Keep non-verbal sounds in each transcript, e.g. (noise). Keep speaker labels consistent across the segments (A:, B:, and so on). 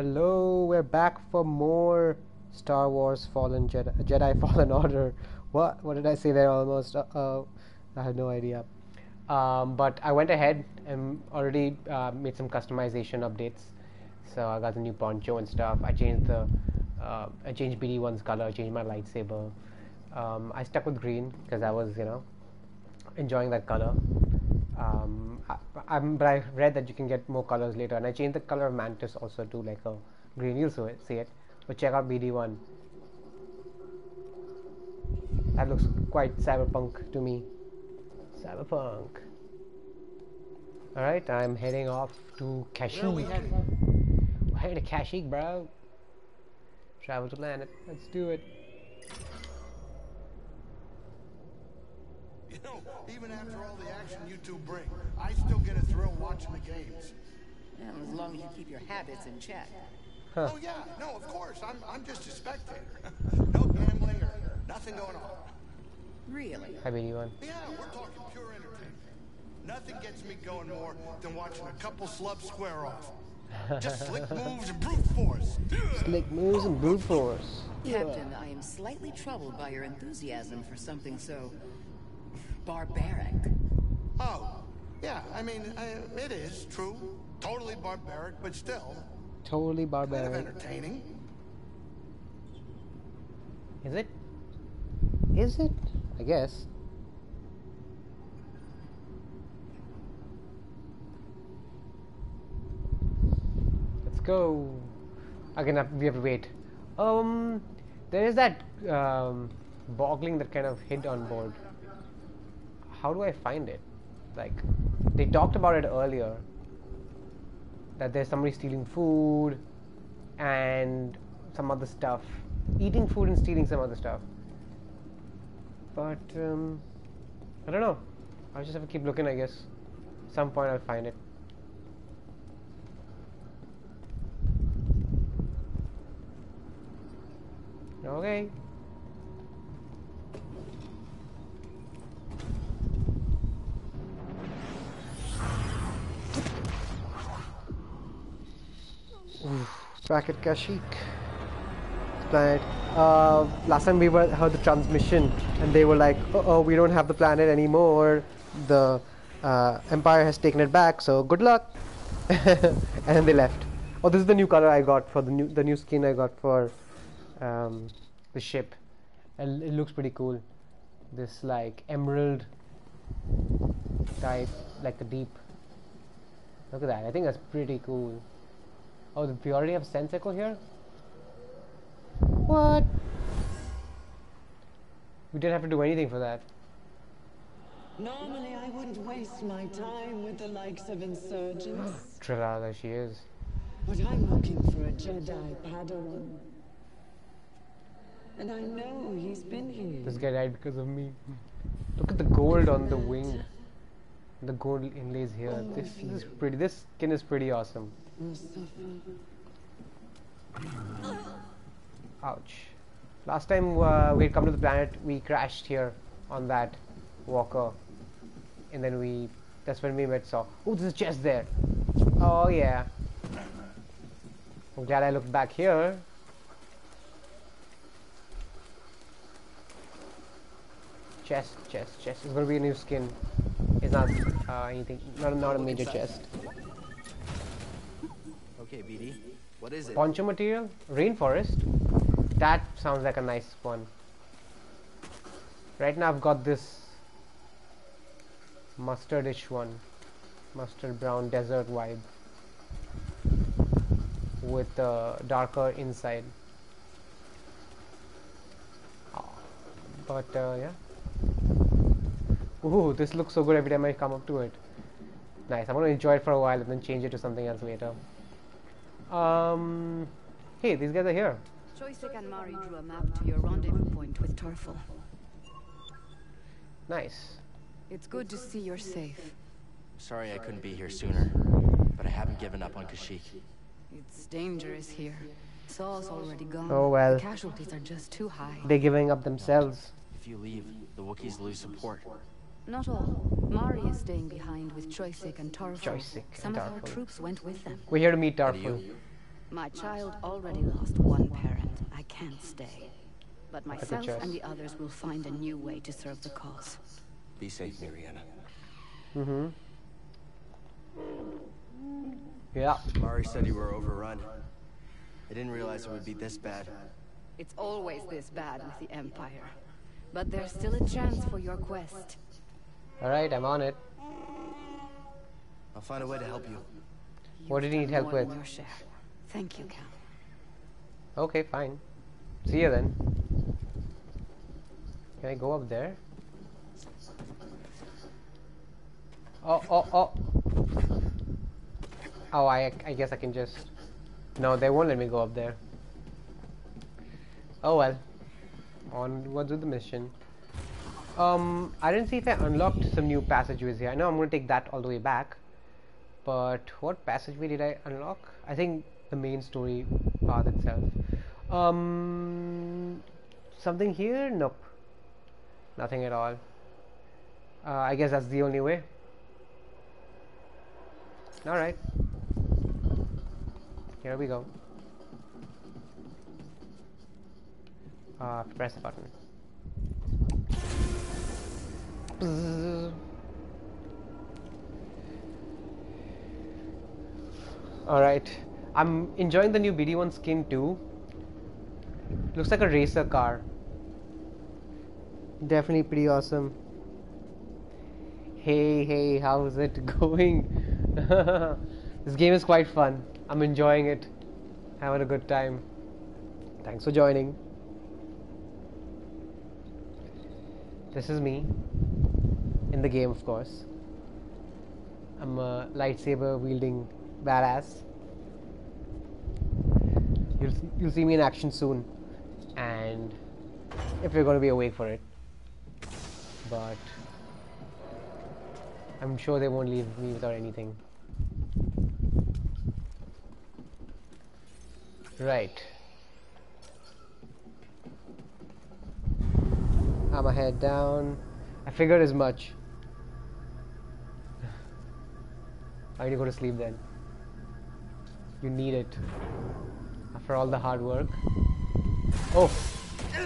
A: Hello, we're back for more Star Wars Fallen Jedi, (laughs) Jedi Fallen Order. What? What did I say there? Almost. Uh, uh, I had no idea. Um, but I went ahead and already uh, made some customization updates. So I got the new poncho and stuff. I changed the, uh, I changed BD1's color. I changed my lightsaber. Um, I stuck with green because I was, you know, enjoying that color. Um, I, am but I read that you can get more colors later, and I changed the color of Mantis also to like a green. You'll see it. See it. But check out BD1. That looks quite cyberpunk to me. Cyberpunk. Alright, I'm heading off to Kashyyyk. We're heading to Kashyyyk, bro. Travel to planet. Let's do it.
B: You know, even after all the action you two bring, I still get a thrill watching the games.
C: Yeah, as long as you keep your habits in check.
B: Huh. Oh yeah, no, of course. I'm I'm just a spectator. (laughs) no gambling or nothing going on.
C: Really?
A: Hi, BD1.
B: Yeah, we're talking pure entertainment. Nothing gets me going more than watching a couple slubs square off. Just (laughs) slick moves and brute force.
A: Slick moves and brute force.
C: Captain, I am slightly troubled by your enthusiasm for something so barbaric.
B: Oh, yeah, I mean, uh, it is true. Totally barbaric, but still.
A: Totally barbaric.
B: Kind of entertaining.
A: Is it? Is it? I guess. Let's go. Again, we have to wait. Um, there is that um, Bogling that kind of hid on board how do I find it? Like, they talked about it earlier that there's somebody stealing food and some other stuff, eating food and stealing some other stuff. But um, I don't know. I'll just have to keep looking, I guess. Some point I'll find it. Okay. Back at Kashyyyk planet. Uh, last time we were heard the transmission, and they were like, "Oh, we don't have the planet anymore. The uh, Empire has taken it back. So good luck." (laughs) and they left. Oh, this is the new color I got for the new the new skin I got for um, the ship, and it looks pretty cool. This like emerald type, like the deep. Look at that! I think that's pretty cool. Oh, we already have Sense Echo here? What? We didn't have to do anything for that.
D: Normally, I wouldn't waste my time with the likes of insurgents. (gasps)
A: Trilla, there she is.
D: But I'm looking for a Jedi Padawan. And I know he's been here.
A: This guy died because of me. Look at the gold on the wing. The gold inlays here. Oh, this, this is pretty. This skin is pretty awesome. Ouch. Last time uh, we come to the planet, we crashed here on that walker. And then we, that's when we met Saw. Oh, there's a chest there. Oh, yeah. I'm glad I looked back here. Chest, chest, chest. It's gonna be a new skin. It's not uh, anything, not, not a major chest.
E: Okay, BD. What is it?
A: Poncho material? Rainforest? That sounds like a nice one. Right now I've got this mustardish one. Mustard brown desert vibe. With uh, darker inside. But uh, yeah. Ooh, this looks so good every time I come up to it. Nice. I'm gonna enjoy it for a while and then change it to something else later. Um, hey, these guys are here.
F: Choyyssyk and Mari drew a map to your rendezvous point with Tarfful.
A: Nice.
F: It's good to see you're safe.
E: Sorry I couldn't be here sooner, but I haven't given up on Kashyyyk.
F: It's dangerous here. Saw's already gone.
A: Oh well.
F: The casualties are just too high.
A: They're giving up themselves.
E: If you leave, the Wookiees lose support.
F: Not all. Mari is staying behind with Choyyssyk and Tarfful.
A: Choyyssyk
F: Some
A: and
F: of our troops went with them.
A: We're here to meet Tarfful.
F: My child already lost one parent. I can't stay. But myself and the others will find a new way to serve the cause.
E: Be safe, Mariana.
A: Mm-hmm. Yeah.
E: Mari said you were overrun. I didn't realize it would be this bad.
F: It's always this bad with the Empire. But there's still a chance for your quest.
A: Alright, I'm on it.
E: I'll find a way to help you.
A: What did you need help with?
F: than Your. Thank you, Cal.
A: Okay, fine. See you then. Can I go up there? Oh, oh, oh. Oh, I, I guess I can just... No, they won't let me go up there. Oh well. Onwards with the mission. Um, I didn't see if I unlocked some new passageways here. I know I'm going to take that all the way back. But what passageway did I unlock? I think the main story path itself. Um, something here? Nope. Nothing at all. Uh, I guess that's the only way. Alright. Here we go. Uh, press the button. Alright. I'm enjoying the new BD1 skin too. Looks like a racer car. Definitely pretty awesome. Hey, hey, how's it (laughs) going? (laughs) this game is quite fun. I'm enjoying it. Having a good time. Thanks for joining. This is me. In the game, of course. I'm a lightsaber wielding badass. You'll, you'll see me in action soon. And if you're going to be awake for it. But I'm sure they won't leave me without anything. Right. I'm a head down. I figured as much. I need to go to sleep then. You need it. After all the hard work. Oh!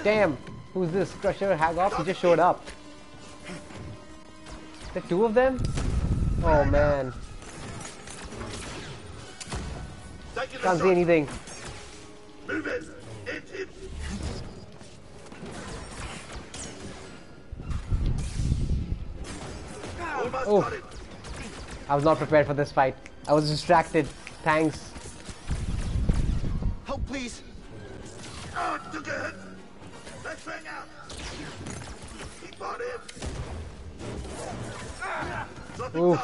A: Damn! Who's this? Crusher Hagop? He just showed up. The two of them? Oh man. Can't see anything.
B: Move it! Hit him!
A: Oh. I was not prepared for this fight. I was distracted. Thanks.
E: Help, please.
B: Oh, took a hit! Let's hang out! Keep on him! Target!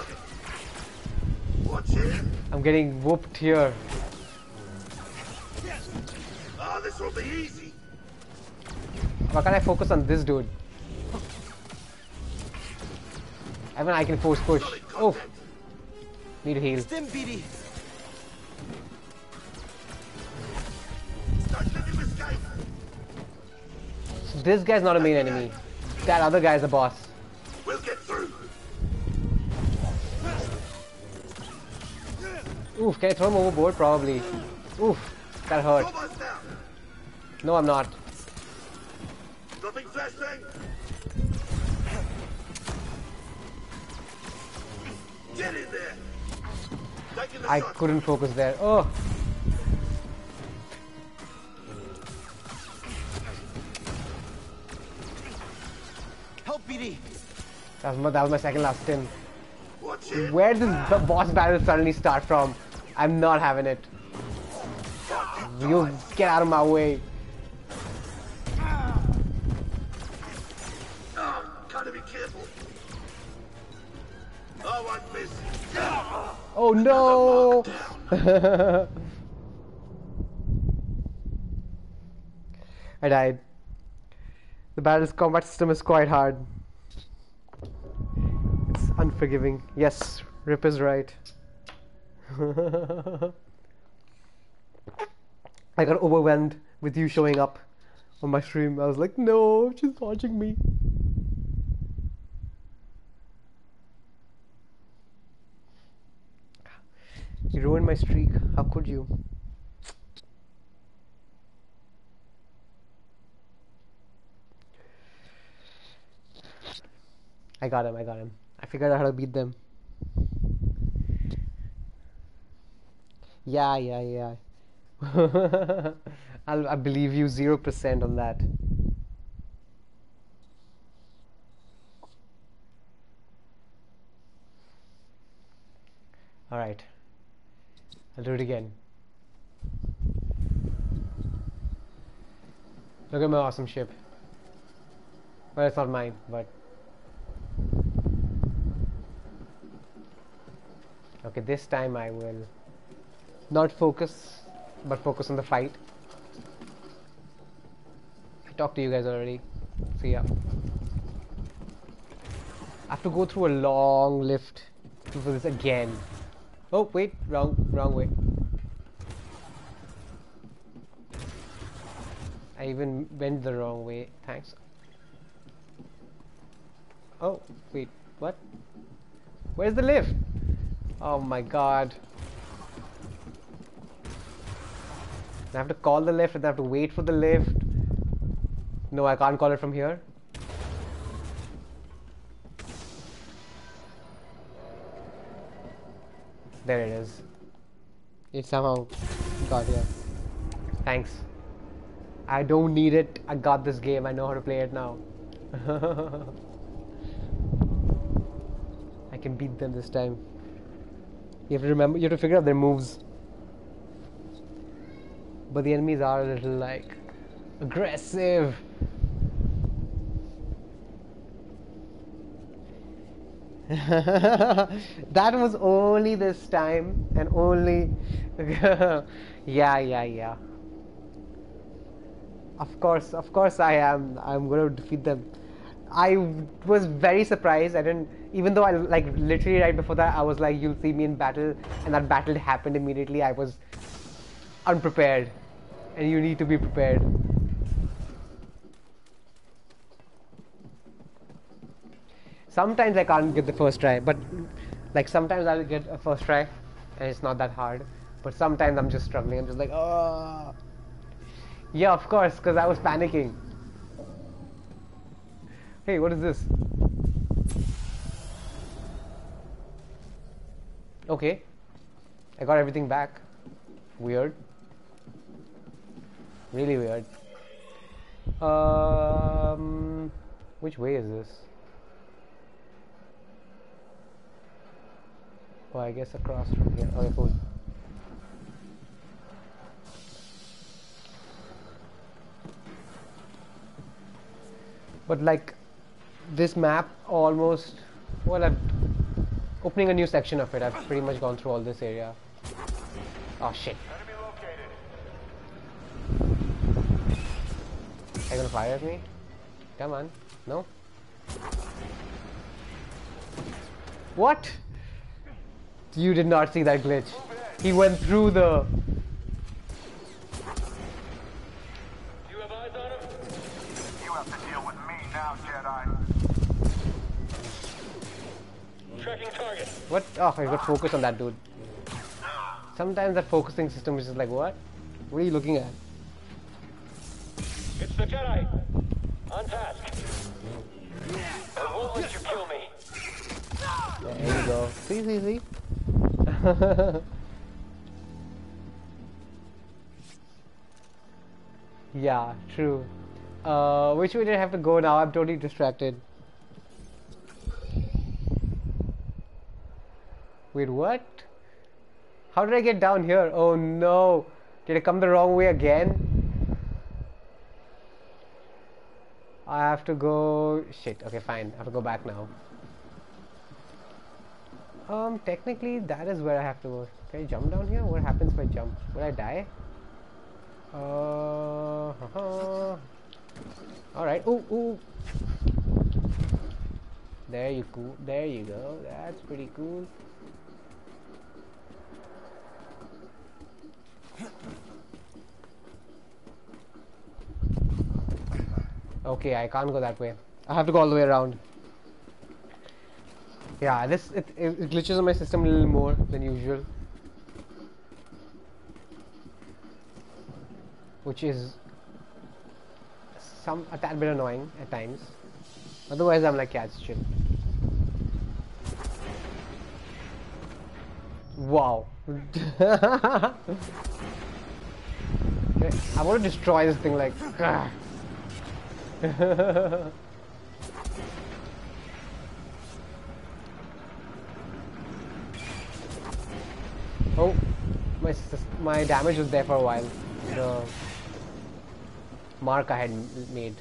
B: Watch it!
A: I'm getting whooped here.
B: Ah, this will be easy!
A: Why can't I focus on this dude? I mean, I can force push. Oh! Need to heal.
E: Stim, BD.
B: Don't let him escape!
A: This guy's not a main enemy. That other guy's a boss.
B: We'll get through!
A: Oof, can I throw him overboard? Probably. Oof, that hurt. No, I'm not. I couldn't focus there. Oh,
E: Help, BD.
A: that was my, that was my second last
B: it!
A: Where did the boss battle suddenly start from? I'm not having it. You get out of my way.
B: Oh, gotta be careful! Oh, I missed!
A: Oh no! (laughs) I died. The battle's combat system is quite hard. It's unforgiving. Yes, Rip is right. (laughs) I got overwhelmed with you showing up on my stream. I was like, no, she's watching me. You ruined my streak. How could you? I got him, I got him. I figured out how to beat them. Yeah, yeah, yeah. (laughs) I'll, I believe you 0% on that. All right. I'll do it again. Look at my awesome ship. Well, it's not mine, but. Okay, this time I will not focus, but focus on the fight. I talked to you guys already. See ya. I have to go through a long lift to do this again. Oh, wait, wrong, wrong way. I even went the wrong way. Thanks. Oh, wait, what? Where's the lift? Oh my god. I have to call the lift and I have to wait for the lift. No, I can't call it from here. There it is. It somehow got here. Thanks. I don't need it. I got this game. I know how to play it now. (laughs) I can beat them this time. You have to remember, you have to figure out their moves. But the enemies are a little like aggressive. (laughs) that was only this time and only. (laughs) yeah, yeah, yeah. Of course, of course, I am. I'm to defeat them. I was very surprised. I didn't, even though I like literally right before that, I was like, "You'll see me in battle," and that battle happened immediately. I was unprepared, and you need to be prepared. Sometimes I can't get the first try, but like sometimes I'll get a first try, and it's not that hard. But sometimes I'm just struggling. I'm just like, oh. Yeah, of course, because I was panicking. Hey, what is this? Okay. I got everything back. Weird. Really weird. Um, which way is this? Oh, I guess across from here. Okay, cool. But like this map almost well I'm opening a new section of it. I've pretty much gone through all this area. Oh shit. Are you gonna fire at me? Come on. No? What? You did not see that glitch. He went through the
G: You have eyes on him?
B: You have to deal with me now, Jedi.
G: Tracking target.
A: What? Oh, I got focus on that dude. Sometimes that focusing system is just like, what? What are you looking at?
G: It's the Jedi. On task. I won't let you kill me.
A: There you go. See, see, see. (laughs) yeah, true. Uh, which way did I have to go now? I'm totally distracted. Wait, what? How did I get down here? Oh no! Did I come the wrong way again? I have to go. Shit. Okay, fine. I have to go back now. Um, technically, that is where I have to go. Can I jump down here? What happens if I jump? Will I die? Uh, (laughs) uh All right. Ooh, ooh. There you go. There you go. That's pretty cool. Okay, I can't go that way. I have to go all the way around. Yeah, this it, it glitches on my system a little more than usual. Which is some a tad bit annoying at times. Otherwise I'm like yeah it's chill. Wow. (laughs) I want to destroy this thing like. (laughs) Ah. (laughs) oh, my my damage was there for a while. The mark I had made.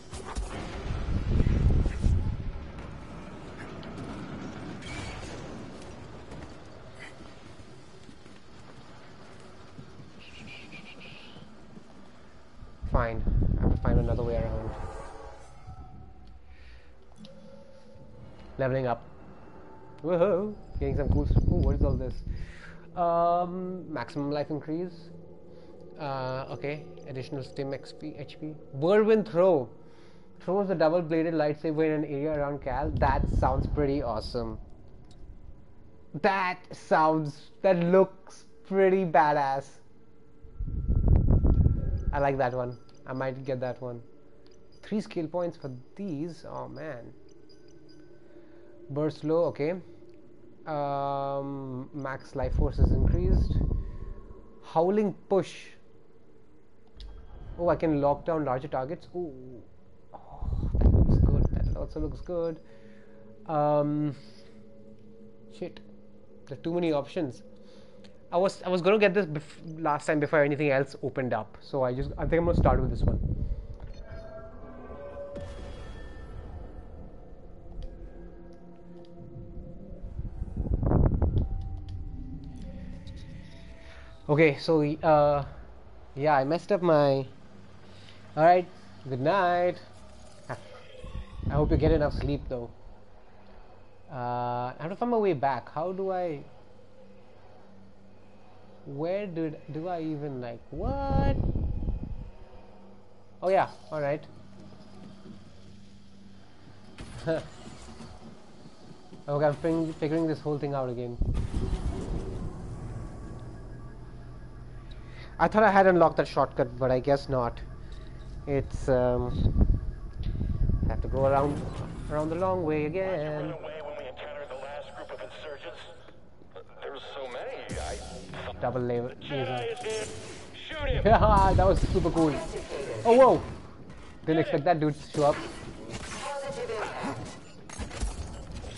A: Fine. I have to find another way around. Leveling up. Woohoo! Getting some cool. Ooh, what is all this? Um, maximum life increase. Uh, okay. Additional stim XP, HP. Whirlwind throw. Throws a double-bladed lightsaber in an area around Cal. That sounds pretty awesome. That sounds. That looks pretty badass. I like that one. I might get that one. Three skill points for these. Oh man. Burst low. Okay. Um, max life force is increased. Howling push. Oh, I can lock down larger targets. Ooh. Oh, that looks good. That also looks good. Um, shit. are too many options. I was I was gonna get this last time before anything else opened up. So I just I think I'm gonna start with this one. Okay, so uh, yeah, I messed up my. All right, good night. I hope you get enough sleep though. Uh, I have to find my way back. How do I? Where did do I even like what? Oh yeah, all right. (laughs) okay, I'm fig- figuring this whole thing out again. I thought I had unlocked that shortcut, but I guess not. It's um, I have to go around around the long way again.
G: away when we encountered the last group of insurgents. There so
A: Double laser.
G: Jedi is here. Shoot him.
A: Yeah, (laughs) that was super cool. Oh whoa! Didn't expect that dude to show up.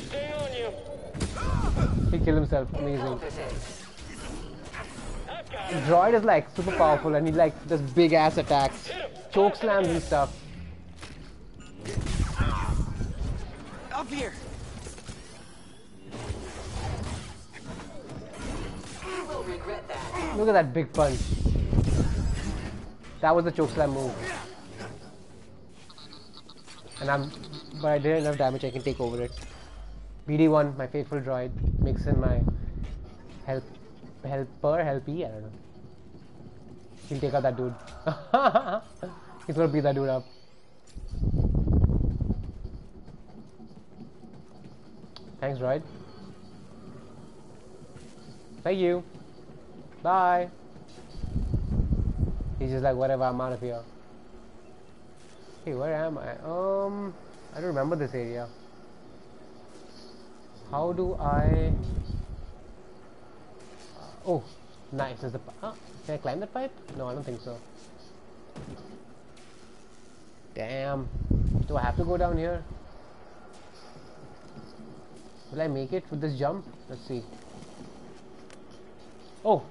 G: Stay on you.
A: He killed himself. Amazing.
G: I've got him.
A: Droid is like super powerful and he like does big ass attacks, choke slams and stuff.
E: Up here!
A: Look at that big punch. That was the choke slam move. And I'm, but I did enough damage. I can take over it. BD1, my faithful droid, makes in my help, helper, helpy. I don't know. He'll take out that dude. (laughs) He's gonna beat that dude up. Thanks, droid. Thank you. Bye. He's just like, whatever, I'm out of here. Hey, where am I? Um, I don't remember this area. How do I... Oh, nice. A... pi- Ah, can I climb that pipe? No, I don't think so. Damn. Do I have to go down here? Will I make it with this jump? Let's see. Oh!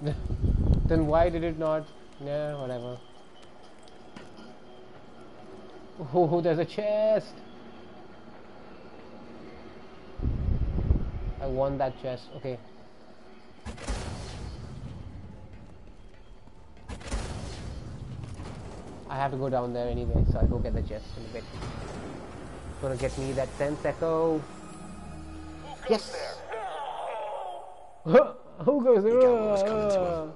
A: (laughs) then why did it not? Yeah, whatever. Oh, there's a chest! I want that chest. Okay. I have to go down there anyway, so I'll go get the chest in a bit. Gonna get me that 10 echo. Yes! Who goes there?
E: got what was coming to uh, him.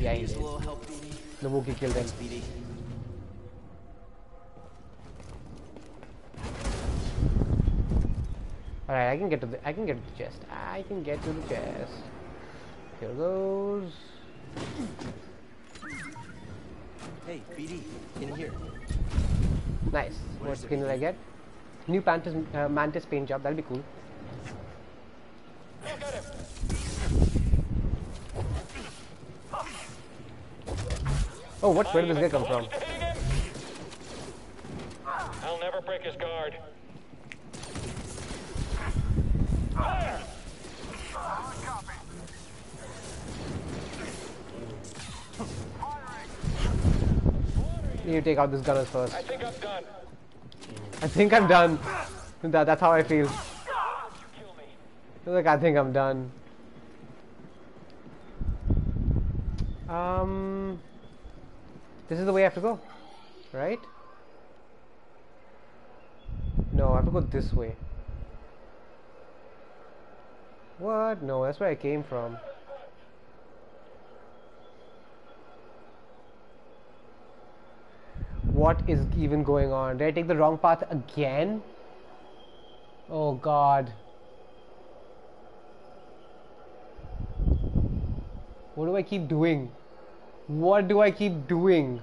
A: Yeah, he did.
E: a little help, BD.
A: The Wookiee killed him.
E: BD.
A: Alright, I can get to the I can get to the chest. I can get to the chest. Here goes.
E: Hey, in here.
A: Nice. What, skin did I get? New uh, Mantis paint job. That'll be cool. Oh, what? Where did this guy come from?
G: I'll never break his guard. Fire!
A: Need to take out these gunners first.
G: I think I'm done.
A: I think I'm done. That, that's how I feel. Like, I think I'm done. Um, this is the way I have to go, right? No, I have to go this way. What? No, that's where I came from. What is even going on? Did I take the wrong path again? Oh god. What do I keep doing? What do I keep doing?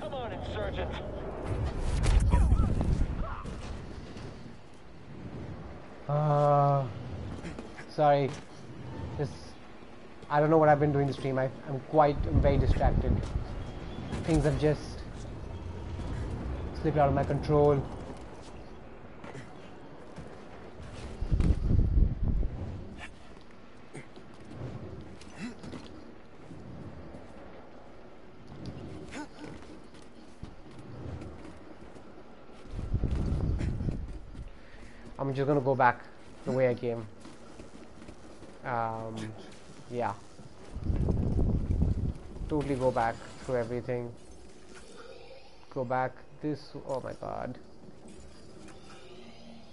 G: Come on, insurgent.
A: Uh, sorry. This, I don't know what I've been doing this stream. I, I'm quite, I'm very distracted. Things have just slipped out of my control. I'm just gonna go back the way I came. Um, yeah. Totally go back through everything. Go back this. Oh my god.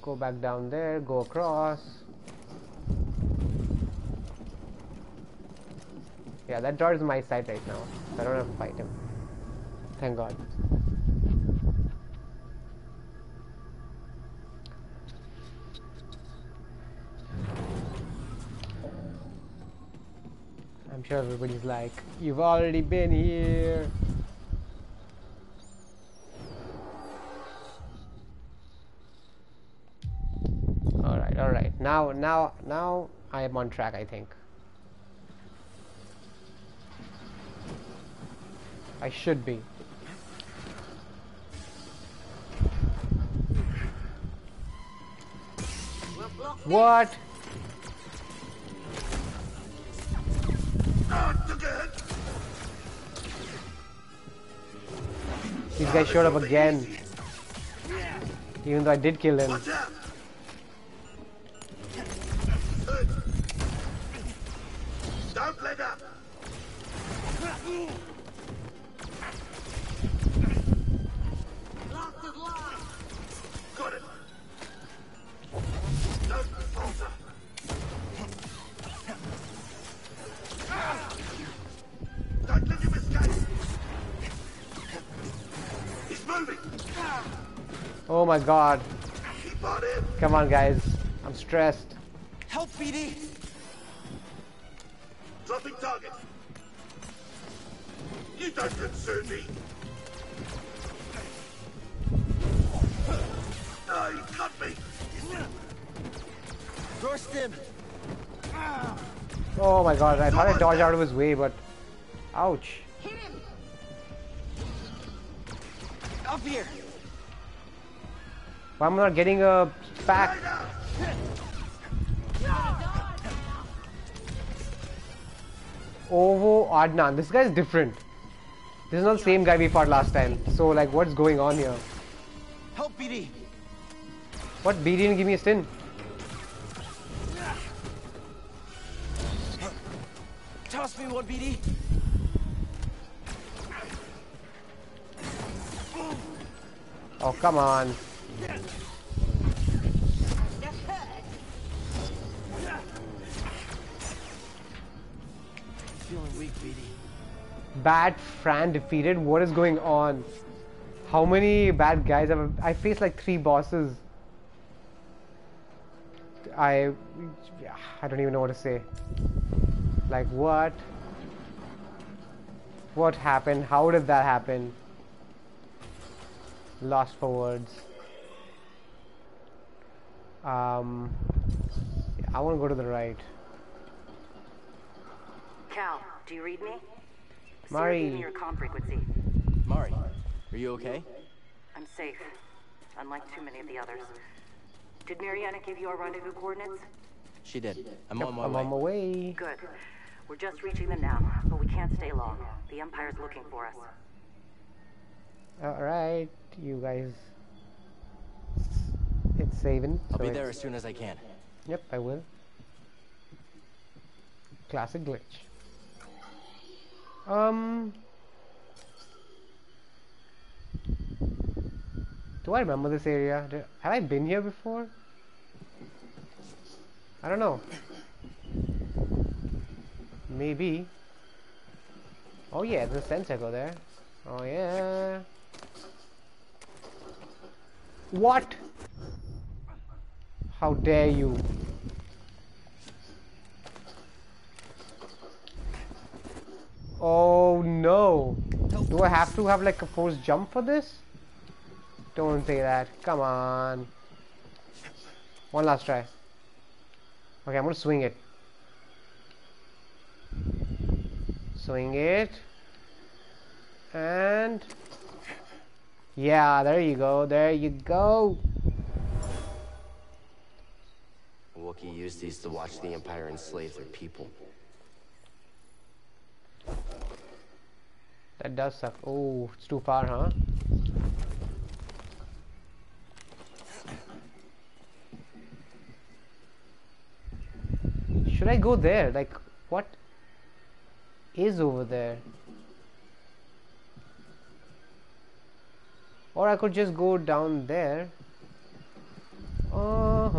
A: Go back down there. Go across. Yeah, that George is my side right now. So I don't have to fight him. Thank God. I'm sure everybody's like, you've already been here. Alright, alright. Now, now, now I am on track, I think. I should be. What? These guys showed up again. Even though I did kill him. Oh my god.
B: Keep on him.
A: Come on, guys. I'm stressed.
E: Help, BD!
B: Dropping target. You don't concern me. No, you cut me.
E: Burst him!
A: Oh my god. I thought I dodged out of his way, but. Ouch.
E: Up here!
A: Why am I not getting a pack? Ovo Adnan. This guy is different. This is not the same guy we fought last time. So, like, what's going on here?
E: Help, BD!
A: What? B didn't give me a stun.
E: Toss me one, BD!
A: Oh, come on. Bad Fran defeated. What is going on? How many bad guys have I faced? Like three bosses. I I don't even know what to say. Like what? What happened? How did that happen? Lost for words. Um, I want to go to the right.
H: Cal, do you read me?
A: Mari.
H: Sarah gave me your comm frequency.
E: Mari, are you okay?
H: I'm safe, unlike too many of the others. Did Mariana give you our rendezvous coordinates?
E: She did. I'm on my
A: I'm
E: way.
A: on my way.
H: Good. We're just reaching them now, but we can't stay long. The Empire's looking for us.
A: Alright, you guys. It's saving.
E: I'll
A: so
E: be there as soon as I can.
A: Yep, I will. Classic glitch. Um. Do I remember this area? Do- Have I been here before? I don't know. Maybe. Oh yeah, there's a sense echo there. Oh yeah. What? How dare you? Oh no. Do I have to have like a forced jump for this? Don't say that. Come on. One last try. Okay, I'm gonna swing it. Swing it. And yeah, there you go. There you go.
E: Wookiee used these to watch the Empire enslave their people.
A: That does suck. Oh, it's too far, huh? Should I go there? Like, what is over there? Or I could just go down there. Uh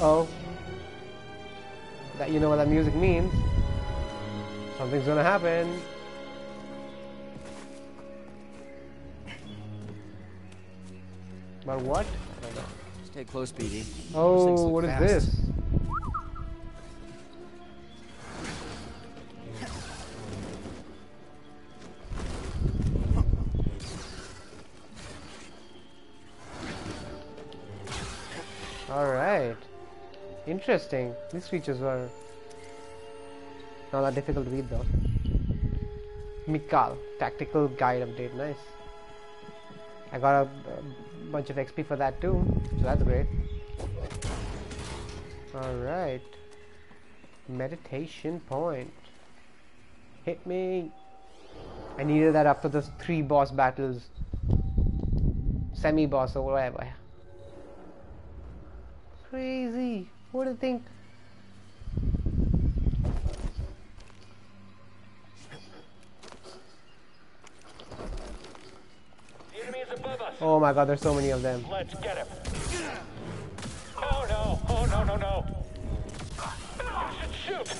A: oh. That you know what that music means. Something's gonna happen. But what? I don't know.
E: Stay close, BD.
A: Oh, what is
E: fast.
A: this? Interesting. These features were not that difficult to read though. Mikal, tactical guide update, nice. I got a, a bunch of XP for that too, so that's great. Alright. Meditation point. Hit me. I needed that after those three boss battles. Semi boss or whatever. Crazy. What do you think?
G: The enemy is above us.
A: Oh my god, there's so many of them.
G: Let's get him. Oh no! Oh no! No no! Oh, you shoot.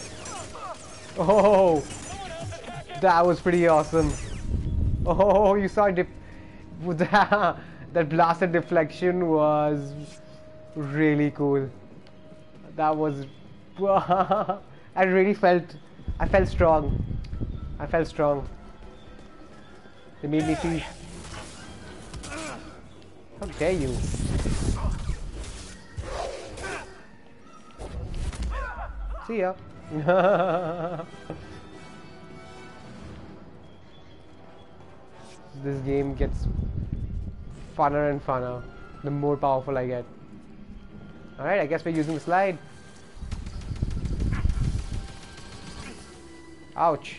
A: Oh,
G: Someone else attack him.
A: that was pretty awesome. Oh, you saw that, (laughs) that blasted deflection was really cool. That was. (laughs) I really felt. I felt strong. I felt strong. They made me feel. How dare you? See ya. (laughs) this game gets funner and funner the more powerful I get. Alright, I guess we're using the slide. Ouch.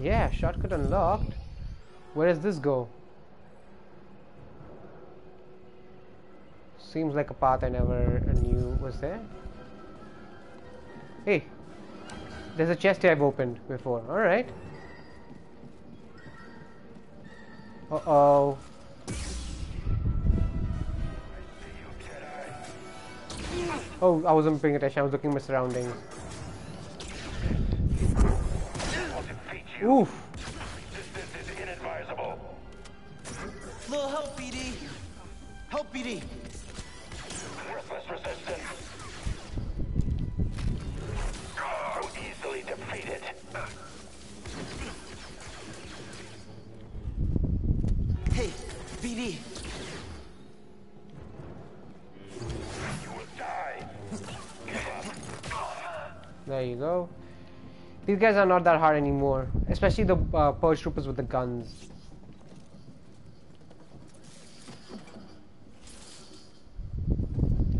A: Yeah, shortcut unlocked. Where does this go? Seems like a path I never knew was there. Hey, there's a chest I've opened before. Alright. Uh oh. I wasn't paying attention. I was looking at my surroundings. Oof.
G: This is inadvisable.
E: Little help, BD. Help, BD.
A: There you go. These guys are not that hard anymore, especially the uh, purge troopers with the guns.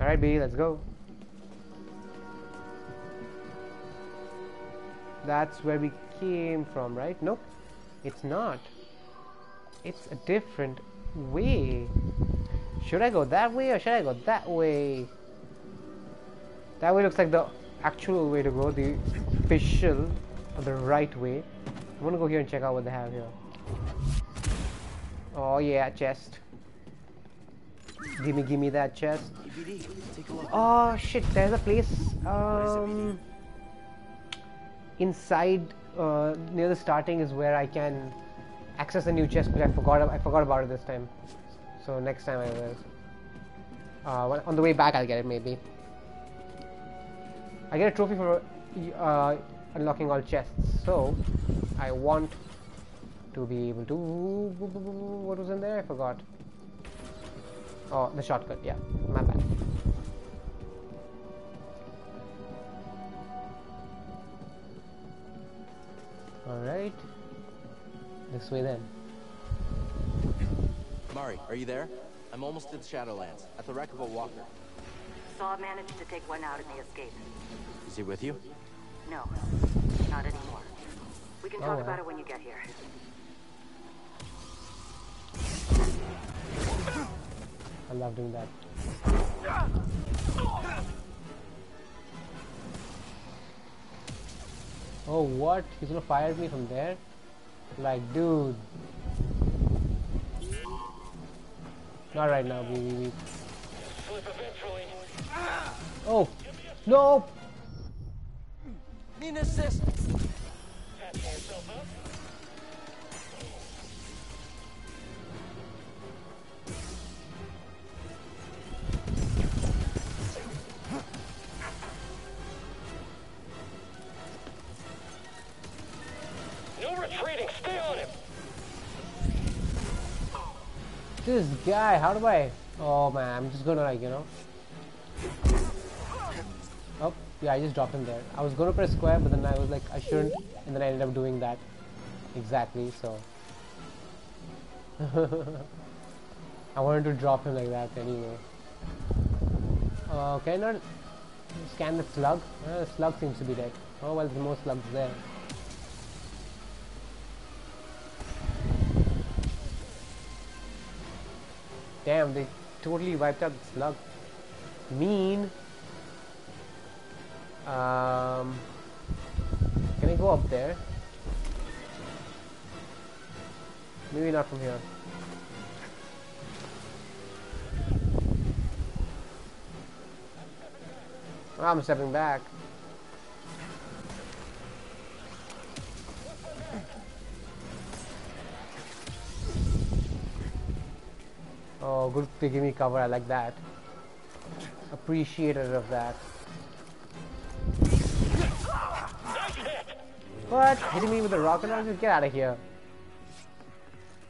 A: Alright, B, let's go. That's where we came from, right? Nope, it's not. It's a different way. Should I go that way or should I go that way? That way looks like the actual way to go, the official the right way. I'm gonna go here and check out what they have here. Oh yeah, chest. Gimme, gimme that chest. Oh shit, there's a place um, inside uh, near the starting is where I can access a new chest, but I forgot I forgot about it this time. So next time I will. Uh, on the way back, I'll get it maybe. I get a trophy for uh, unlocking all chests, so I want to be able to. What was in there? I forgot. Oh, the shortcut. Yeah, my bad. All right. This way then.
E: Mari, are you there? I'm almost at the Shadowlands, at the wreck of a walker.
H: Saw managed to take one out in the escape.
E: Is he with you?
H: No, not anymore. We can
A: Oh,
H: talk
A: well.
H: about it when you get here.
A: I love doing that. Oh, what? He's gonna fire me from there? Like, dude. Not right now,
G: eventually.
A: Oh, no!
E: Need an assist!
G: Patching yourself up. No retreating. Stay on him.
A: This guy, how do I? Oh man, I'm just gonna like, you know. Yeah, I just dropped him there. I was gonna press square, but then I was like, I shouldn't, and then I ended up doing that. Exactly, so. (laughs) I wanted to drop him like that anyway. Uh, can I not scan the slug? Uh, the slug seems to be dead. Oh well, there's more slugs there. Damn, they totally wiped out the slug. Mean. Um, can I go up there? Maybe not from here. I'm stepping back. Oh, good they give me cover. I like that. Appreciated of that. What? Hitting me with a rocket launcher? Get out of here.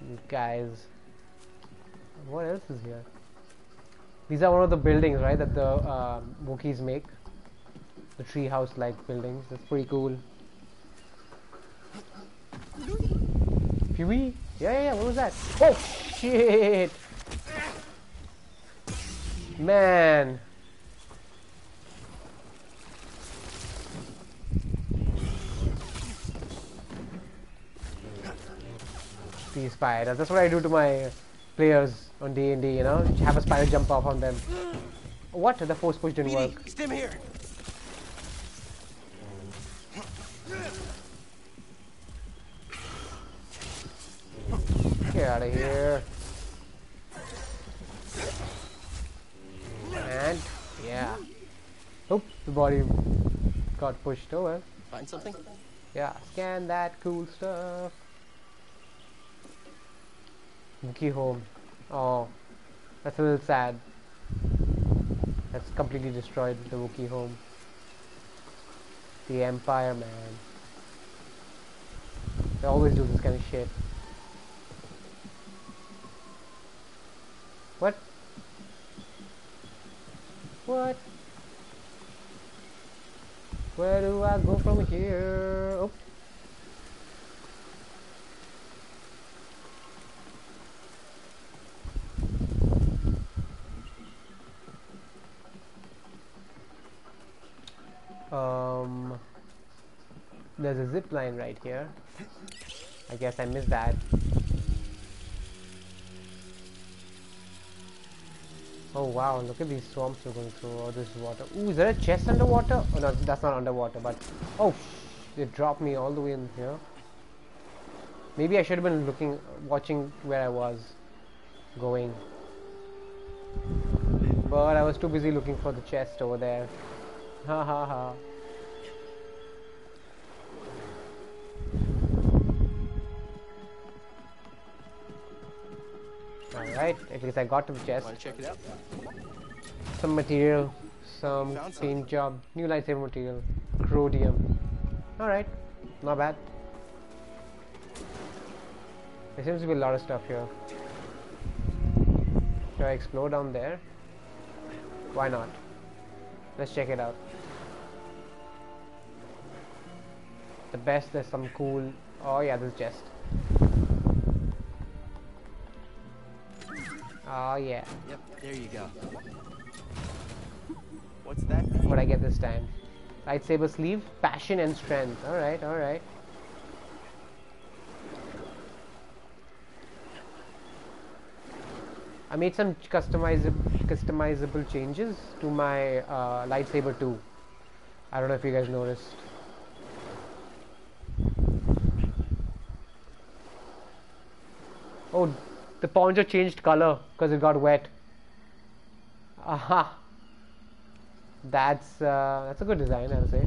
A: You guys. What else is here? These are one of the buildings, right, that the uh, Wookiees make. The treehouse like buildings. That's pretty cool. Pee-wee? Yeah, yeah, yeah, what was that? Oh, shit! Man. These spiders. That's what I do to my players on D&D, you know? Have a spider jump off on them. What? The force push didn't work.
E: Stim here!
A: Get out of here. And, yeah. Oop, the body got pushed over.
E: Find something?
A: Yeah, scan that cool stuff. Wookiee home. Oh, that's a little sad. That's completely destroyed the Wookiee home. The Empire, man. They always do this kind of shit. What? What? Where do I go from here? Oh. Um, there's a zip line right here. I guess I missed that. Oh wow, look at these swamps we're going through. All this water. Ooh, is there a chest underwater? Oh no, that's not underwater, but oh, they dropped me all the way in here. Maybe I should have been looking, watching where I was going. But I was too busy looking for the chest over there. Ha ha ha. Alright, at least I got to the chest.
E: Check it out?
A: Some material, some paint job, new lightsaber material, chrodium. Alright, not bad. There seems to be a lot of stuff here. Should I explore down there? Why not? Let's check it out. The best, there's some cool. Oh, yeah, this chest. Oh, yeah.
E: Yep, there you go. What's that? mean?
A: What I get this time? Lightsaber sleeve, passion and strength. Alright, alright. I made some customizable customizable changes to my uh, lightsaber too. I don't know if you guys noticed. Oh, the poncho changed color because it got wet. Aha. That's uh, that's a good design, I'll say.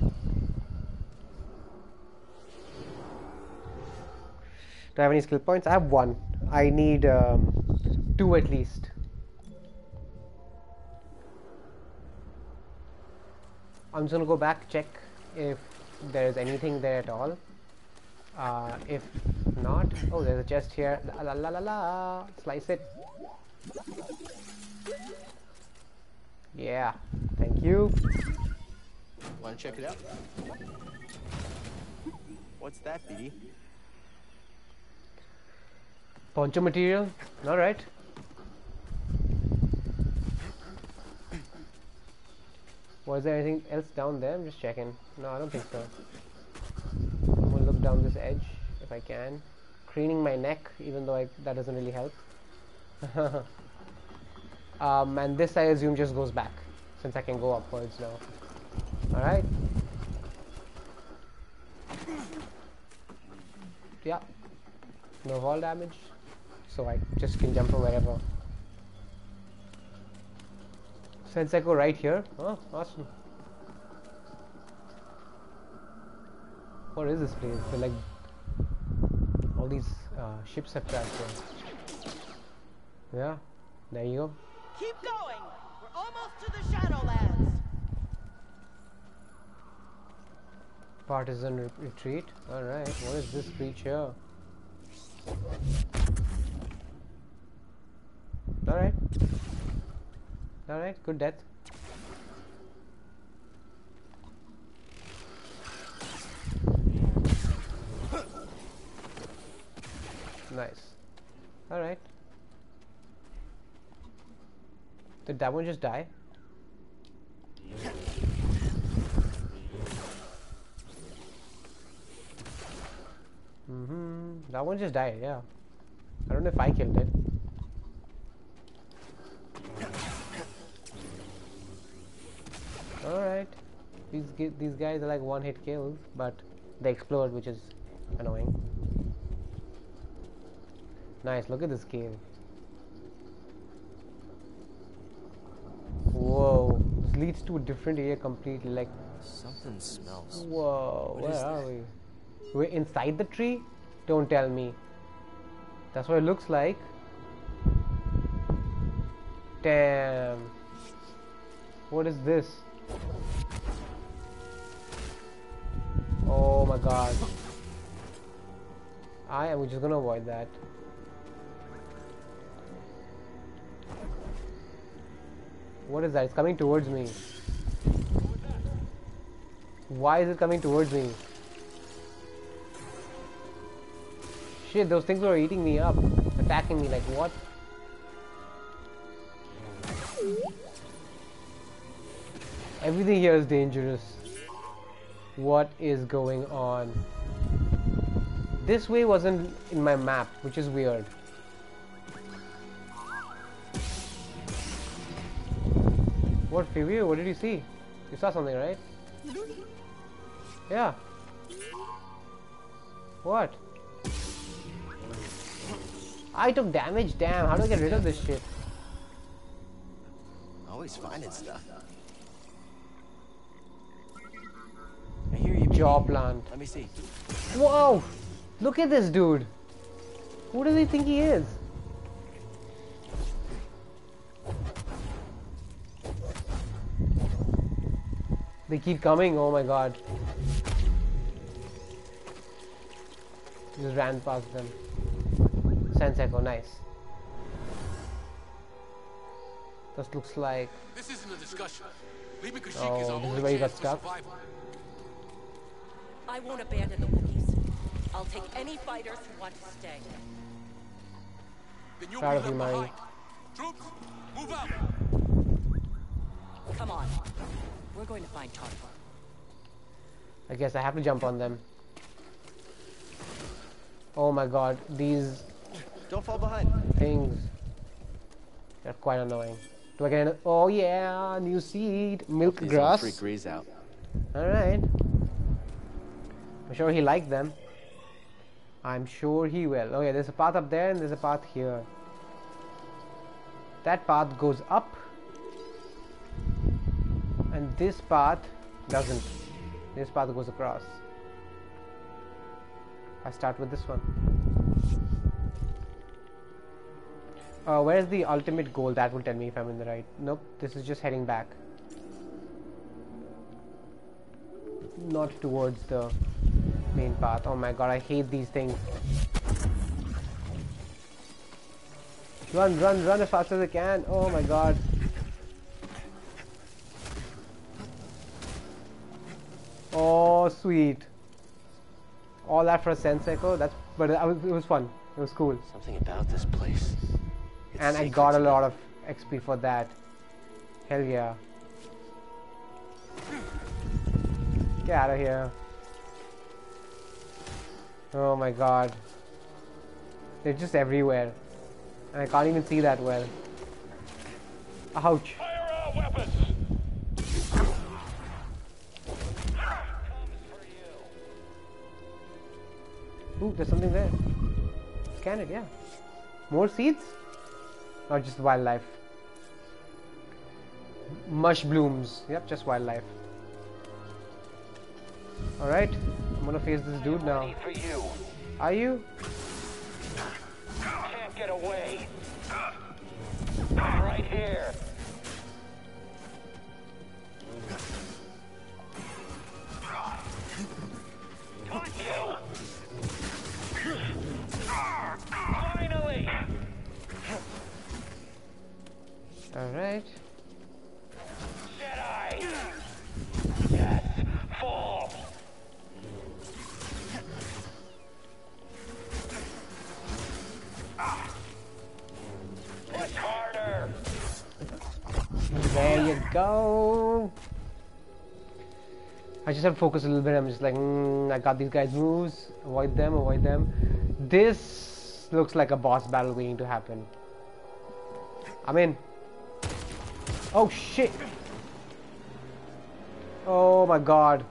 A: Do I have any skill points? I have one. I need um, two at least. I'm just gonna go back check if there's anything there at all. Uh, if not, oh, there's a chest here. La la la la la. Slice it. Yeah. Thank you.
E: Want to check it out? What's that, BD?
A: Poncho material. All right. Was there anything else down there? I'm just checking. No, I don't think so. Down this edge if I can. Craning my neck, even though I, that doesn't really help. (laughs) um, and this I assume just goes back, since I can go upwards now. All right. Yeah. No fall damage, so I just can jump from wherever. Since I go right here, oh, awesome. What is this place? They're like all these uh, ships have crashed here. Yeah, there you go.
I: Keep going. We're almost to the Shadowlands.
A: Partisan re- retreat. All right, what is this creature? All right. All right, good death. Nice. All right. Did that one just die? Mm-hmm. That one just died, yeah. I don't know if I killed it. Alright. These these guys are like one hit kills, but they explode, which is annoying. Nice, look at this cave. Whoa. This leads to a different area completely, like
E: Something smells.
A: Whoa,
E: What
A: where are
E: that?
A: we? We're inside the tree? Don't tell me. That's what it looks like. Damn. What is this? Oh my god. I am just gonna avoid that. What is that? It's coming towards me. Why is it coming towards me? Shit, those things were eating me up, attacking me like what? Everything here is dangerous. What is going on? This way wasn't in my map, which is weird. What preview? What did you see? You saw something, right? Yeah. What? I took damage? Damn, how do I get rid of this shit?
E: Always finding stuff. I hear you.
A: Jaw plant.
E: Let me see.
A: Whoa! Look at this dude! Who does he think he is? They keep coming, oh my god. Just ran past them. Sense echo, nice. This looks like
J: This isn't a discussion. Kashyyyk
A: Oh,
J: is our
A: this is
J: only
A: where you got stuck?
J: survival.
I: I won't abandon the Wookiees. I'll take any fighters who want to stay.
J: Then you'll
A: Proud
J: be
A: of you, Mari.
J: behind. Troops, move out.
I: Come on. We're going to find Tarful.
A: I guess I have to jump on them. Oh my god, these
E: Don't fall behind.
A: things are quite annoying. Do I get an oh yeah, new seed, milk
E: These don't
A: grass.
E: freak Grease out.
A: Alright. I'm sure he liked them. I'm sure he will. Oh okay, there's a path up there and there's a path here. That path goes up. And this path doesn't. This path goes across. I start with this one. Uh, where's the ultimate goal? That will tell me if I'm in the right. Nope, this is just heading back. Not towards the main path. Oh my god, I hate these things. Run, run, run as fast as I can. Oh my god. Oh, sweet. All that for a sense echo. That's but it was, it was fun. It was cool,
E: Something about this place. It's
A: and I got a lot of XP for that. Hell yeah. Get out of here. Oh my god. They're just everywhere. And I can't even see that well. Ouch.
G: Fire all weapons!
A: Ooh, there's something there. Scan it, yeah. More seeds? Not just wildlife. Mush blooms. Yep, just wildlife. Alright, I'm gonna face this dude now.
G: Ready for you.
A: Are you?
G: Can't get away. Right here.
A: Alright.
G: Jedi. Yes. Fall. Push harder.
A: There you go. I just have to focus a little bit. I'm just like, mm, I got these guys' moves. Avoid them, avoid them. This looks like a boss battle waiting to happen. I'm in. Oh shit. Oh my god.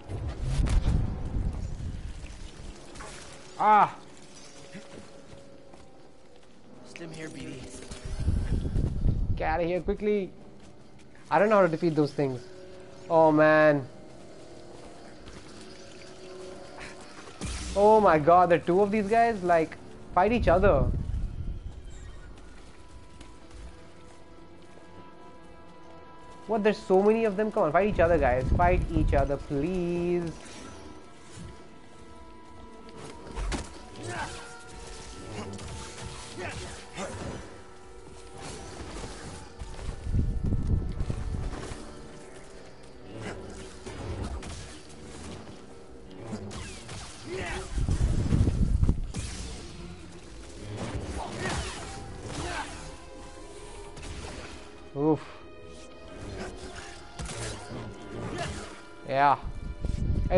A: Ah.
E: Stim here, BD.
A: Get out of here quickly. I don't know how to defeat those things. Oh man. Oh my god, the two of these guys like fight each other. What? There's so many of them. Come on, fight each other, guys. Fight each other, please.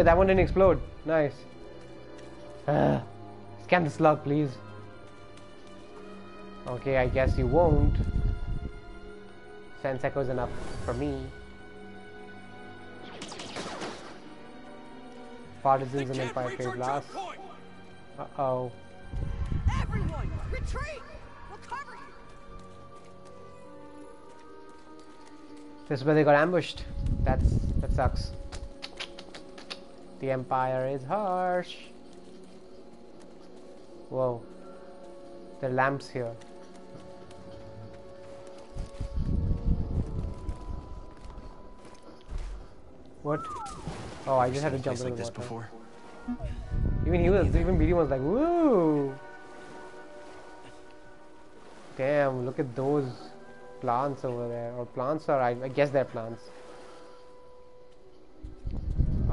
A: Hey, that one didn't explode. Nice. Uh, scan the slug, please. Okay, I guess you won't. Sense echoes enough for me. Partisans and Empire blast. Uh oh.
I: Everyone, retreat! We'll cover you!
A: This is where they got ambushed. That's that sucks. The Empire is harsh. Whoa. The lamps here. What? Oh, I just had to jump into
E: like this
A: water.
E: before.
A: Even he was, even BD was like, woo! Damn, look at those plants over there. Or plants, I, I guess they're plants.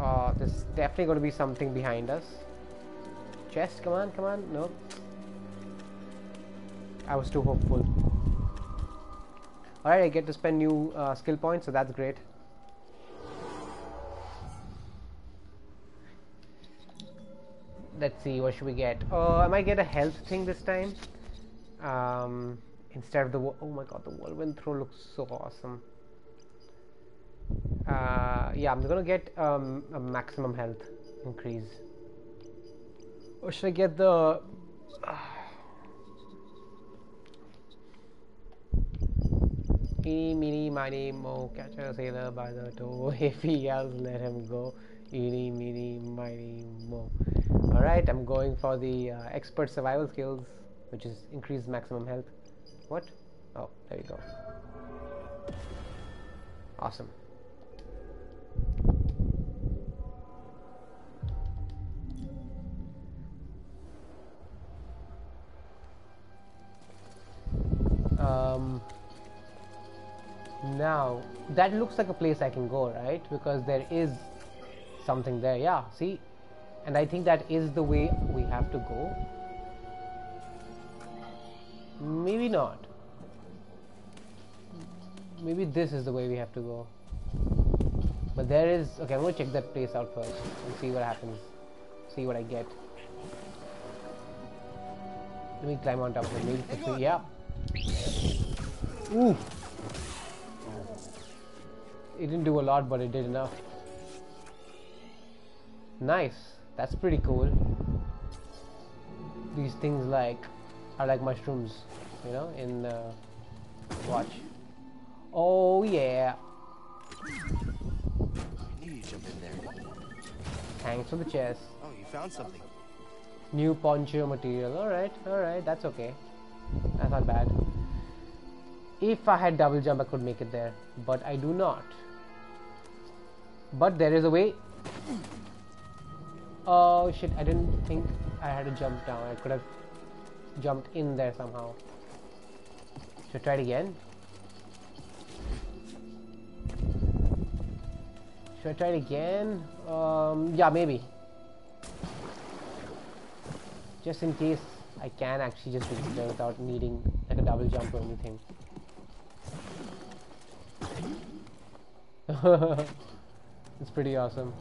A: Oh, there's definitely going to be something behind us. Chest, come on, come on. No. I was too hopeful. Alright, I get to spend new uh, skill points, so that's great. let's see what should we get oh i might get a health thing this time um instead of the oh my god the whirlwind throw looks so awesome uh yeah i'm gonna get um a maximum health increase or should i get the (sighs) Eeny, meeny, miny, mo, catch a sailor by the toe. (laughs) If he yells, let him go. Eeny, meeny, miny, mo. Alright, I'm going for the uh, expert survival skills, which is increased maximum health. What? Oh, there you go. Awesome. Um, now, that looks like a place I can go, right? Because there is something there. Yeah, see? And I think that is the way we have to go. Maybe not. Maybe this is the way we have to go. But there is. Okay, I'm gonna check that place out first and see what happens. See what I get. Let me climb on top of it. Maybe. Yeah. Ooh. It didn't do a lot, but it did enough. Nice. That's pretty cool. These things like are like mushrooms, you know, in uh, watch. Oh yeah.
E: I knew you'd jump in there.
A: Thanks for the chest.
E: Oh, you found something.
A: New poncho material. Alright, alright, that's okay. That's not bad. If I had double jump, I could make it there, but I do not. But there is a way. Oh shit, I didn't think I had to jump down. I could have jumped in there somehow. Should I try it again? Should I try it again? Um, yeah, maybe. Just in case I can actually just reach there without needing like a double jump or anything. (laughs) it's pretty awesome.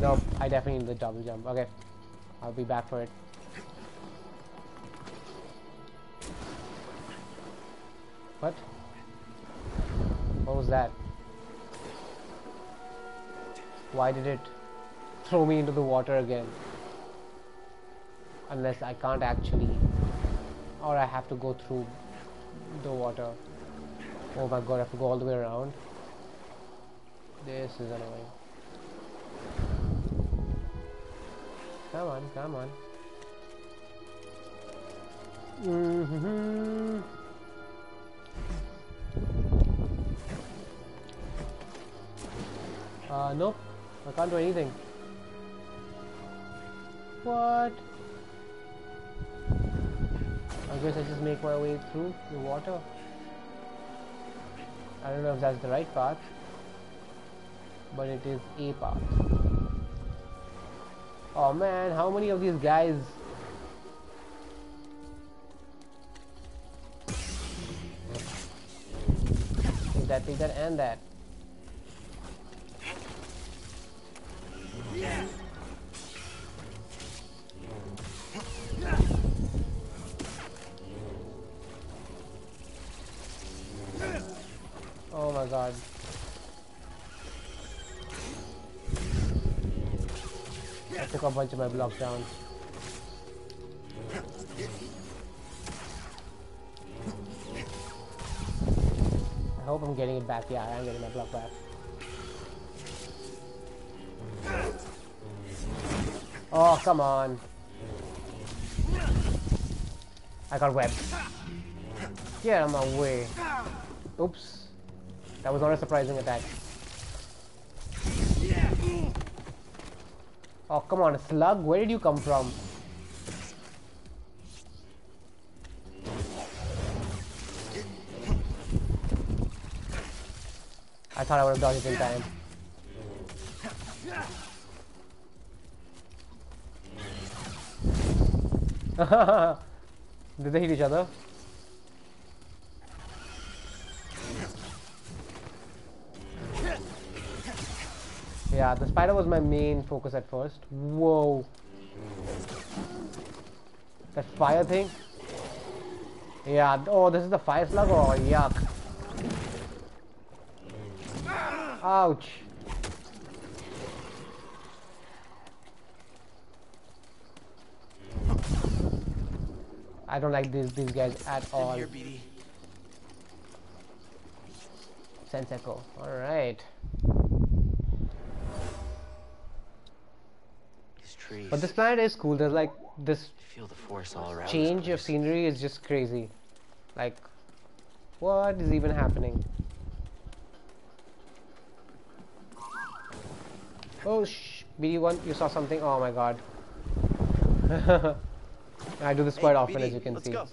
A: Nope, I definitely need the double jump. Okay, I'll be back for it. What? What was that? Why did it throw me into the water again? Unless I can't actually, or I have to go through the water. Oh my god, I have to go all the way around. This is annoying. Come on, come on. Mm-hmm. Uh, nope. I can't do anything. What? I guess I just make my way through the water. I don't know if that's the right path, but it is a path. Oh man, how many of these guys? That, take that, and that. Took a bunch of my blocks down. I hope I'm getting it back. Yeah, I am getting my block back. Oh, come on. I got webbed. Get out of my way. Oops. That was not a surprising attack. Oh, come on, slug. Where did you come from? I thought I would have dodged it in time. (laughs) Did they hit each other? Yeah, the spider was my main focus at first. Whoa. That fire thing? Yeah, oh, this is the fire slug? Oh, yuck. Ouch. I don't like these these guys at all.
E: Here, BD.
A: Sense echo. Alright.
E: These trees.
A: But this planet is cool. There's like this
E: feel the force all around.
A: change of scenery is just crazy. Like, what is even happening? Oh, shh. BD1, you saw something? Oh my god. (laughs) I do this quite
E: Hey,
A: often, as you can
E: let's
A: see.
E: go.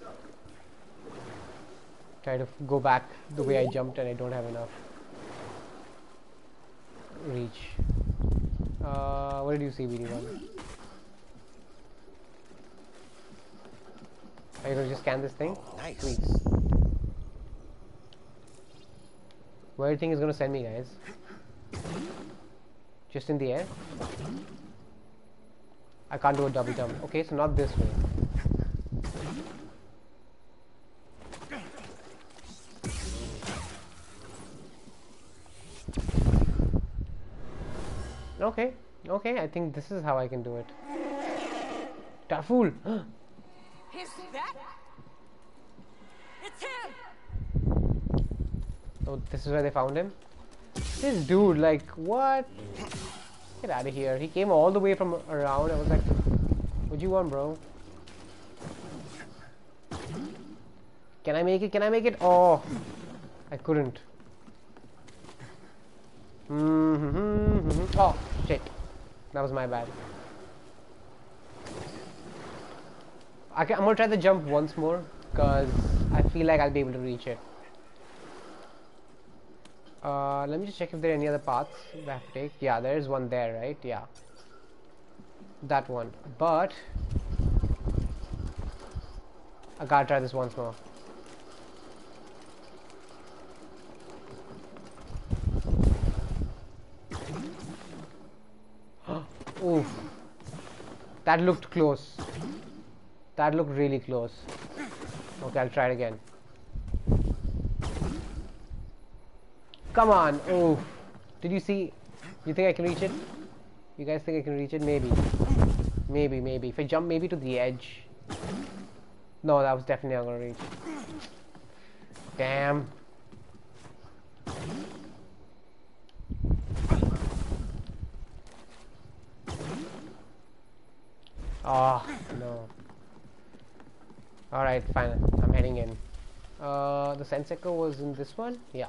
A: Try to go back the way I jumped and I don't have enough reach. Uh, what did you see, BD1? Are you gonna just scan this thing?
E: Oh, nice.
A: Please. Where do you think it's gonna send me, guys? Just in the air? I can't do a double jump. Okay, so not this way. Okay, okay, I think this is how I can do it. Tarful!
I: Is (gasps) that? It's him!
A: Oh, this is where they found him? This dude, like, what? Get out of here. He came all the way from around. I was like, what you want, bro? Can I make it? Can I make it? Oh, I couldn't. Oh, shit. That was my bad. I I'm gonna try the jump once more because I feel like I'll be able to reach it. Uh, let me just check if there are any other paths we have to take. Yeah, there is one there, right? Yeah. That one. But I gotta try this once more. (gasps) Oof. That looked close. That looked really close. Okay, I'll try it again. Come on. Oh. Did you see? You think I can reach it? You guys think I can reach it? Maybe. Maybe, maybe. If I jump maybe to the edge. No, that was definitely not gonna reach. Damn. Oh, no. Alright, fine. I'm heading in. Uh, the sense echo was in this one? Yeah.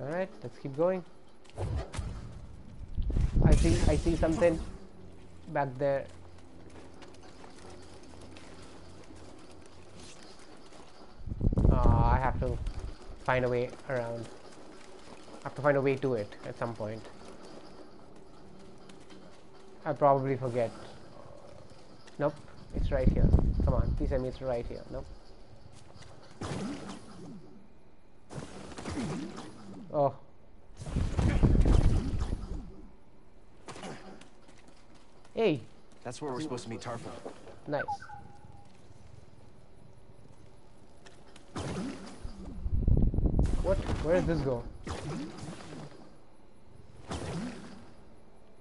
A: Alright, let's keep going. I see I see something back there. Uh, I have to find a way around. I have to find a way to it at some point. I'll probably forget. Nope, it's right here. Come on, please tell me it's right here. Nope. Oh. Hey.
E: That's where we're supposed to meet Tarful.
A: Nice. What? Where did this go?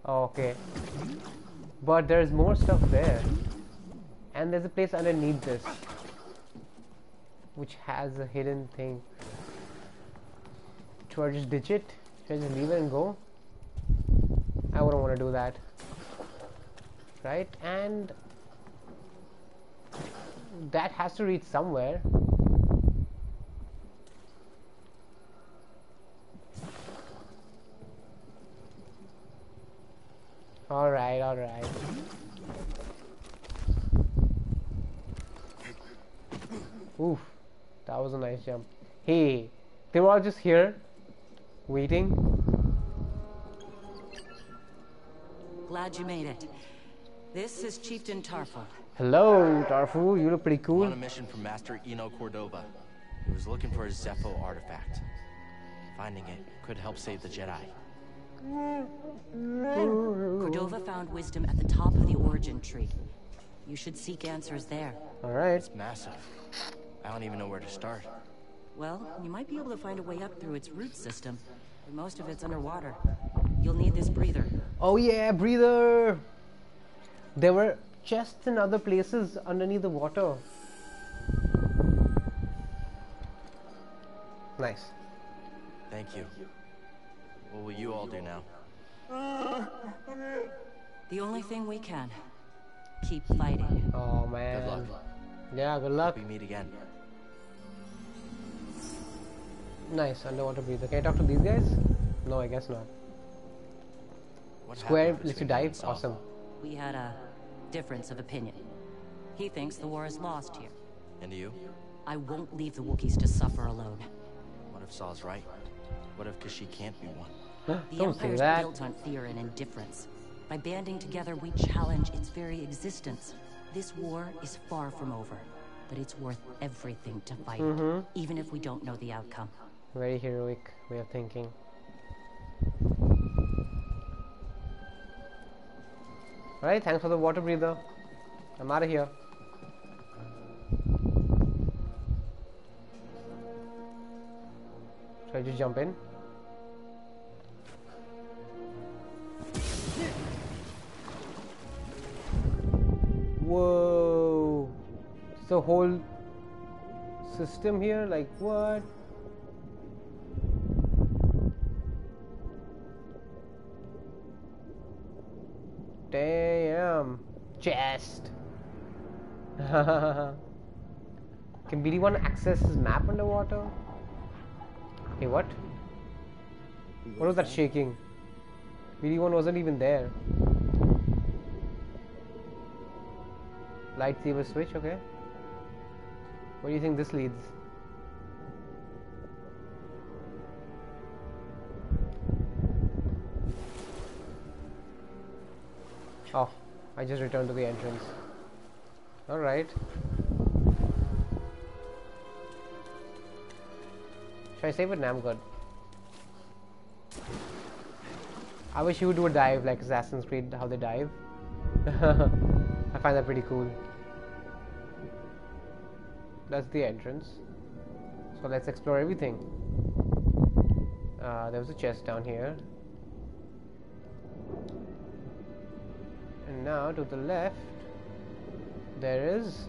A: Oh, okay. But there's more stuff there. And there's a place underneath this. Which has a hidden thing. Should I just ditch it? Should I just leave it and go? I wouldn't want to do that. Right? And that has to reach somewhere. Alright, alright. Oof, that was a nice jump. Hey, they were all just here, waiting.
K: Glad you made it. This is Chieftain Tarful.
A: Hello, Tarfu, you look pretty
E: I'm
A: cool.
E: on a mission from Master Eno Cordova. He was looking for a Zeffo artifact. Finding it could help save the Jedi.
K: Cordova found wisdom at the top of the origin tree. You should seek answers there.
A: Alright.
E: It's massive. I don't even know where to start.
K: Well, you might be able to find a way up through its root system, but most of it's underwater. You'll need this breather.
A: Oh yeah, breather! There were chests in other places underneath the water. Nice.
E: Thank you. What will you all do now?
K: The only thing we can. Keep fighting.
A: Oh man.
E: Good luck.
A: Yeah, good luck.
E: We meet again.
A: Nice, underwater breather. Can I talk to these guys? No, I guess not.
E: What
A: Square
E: happened
A: lets you dive?
E: Saw?
A: Awesome.
K: We had a difference of opinion. He thinks the war is lost here.
E: And you?
K: I won't leave the Wookiees to suffer alone.
E: What if Saw's right? What if Kashyyyk can't be one?
K: The
A: Don't say
K: Empire's
A: that.
K: built on fear and indifference. By banding together, we challenge its very existence. This war is far from over, but it's worth everything to fight,
A: Mhm.
K: even if we don't know the outcome.
A: Very heroic way of thinking. Alright, thanks for the water breather. I'm out of here. Should I just jump in? Whoa! It's a whole system here? Like what? Chest. (laughs) Can BD1 access his map underwater? Hey, what? What was that shaking? BD1 wasn't even there. Lightsaber switch, okay. Where do you think this leads? Oh, I just returned to the entrance. Alright. Should I save it? Nah, I'm good. I wish you would do a dive like Assassin's Creed, how they dive. (laughs) I find that pretty cool. That's the entrance. So let's explore everything. Uh, there was a chest down here. And now to the left, there is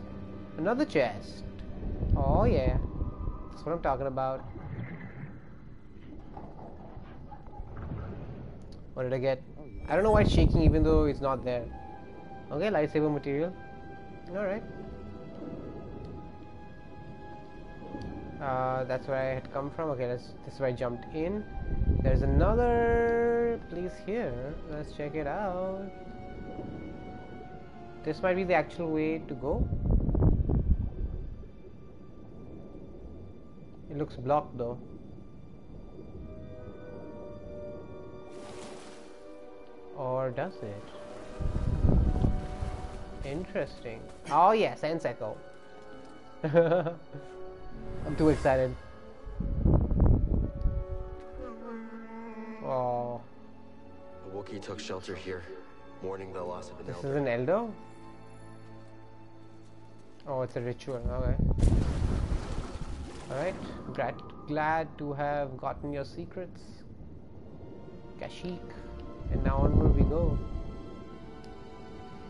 A: another chest. Oh, yeah. That's what I'm talking about. What did I get? I don't know why it's shaking even though it's not there. Okay, lightsaber material. Alright. Uh, that's where I had come from. Okay, this is where I jumped in. There's another place here. Let's check it out. This might be the actual way to go. It looks blocked though. Or does it? Interesting. Oh yeah, Sense Echo. I'm too excited. Oh,
E: A Wookiee took shelter here. mourning the loss of an
A: This
E: elder.
A: is an Eldo? Oh, it's a ritual. Okay. Alright. Glad, glad to have gotten your secrets. Kashyyyk. And now onward we go.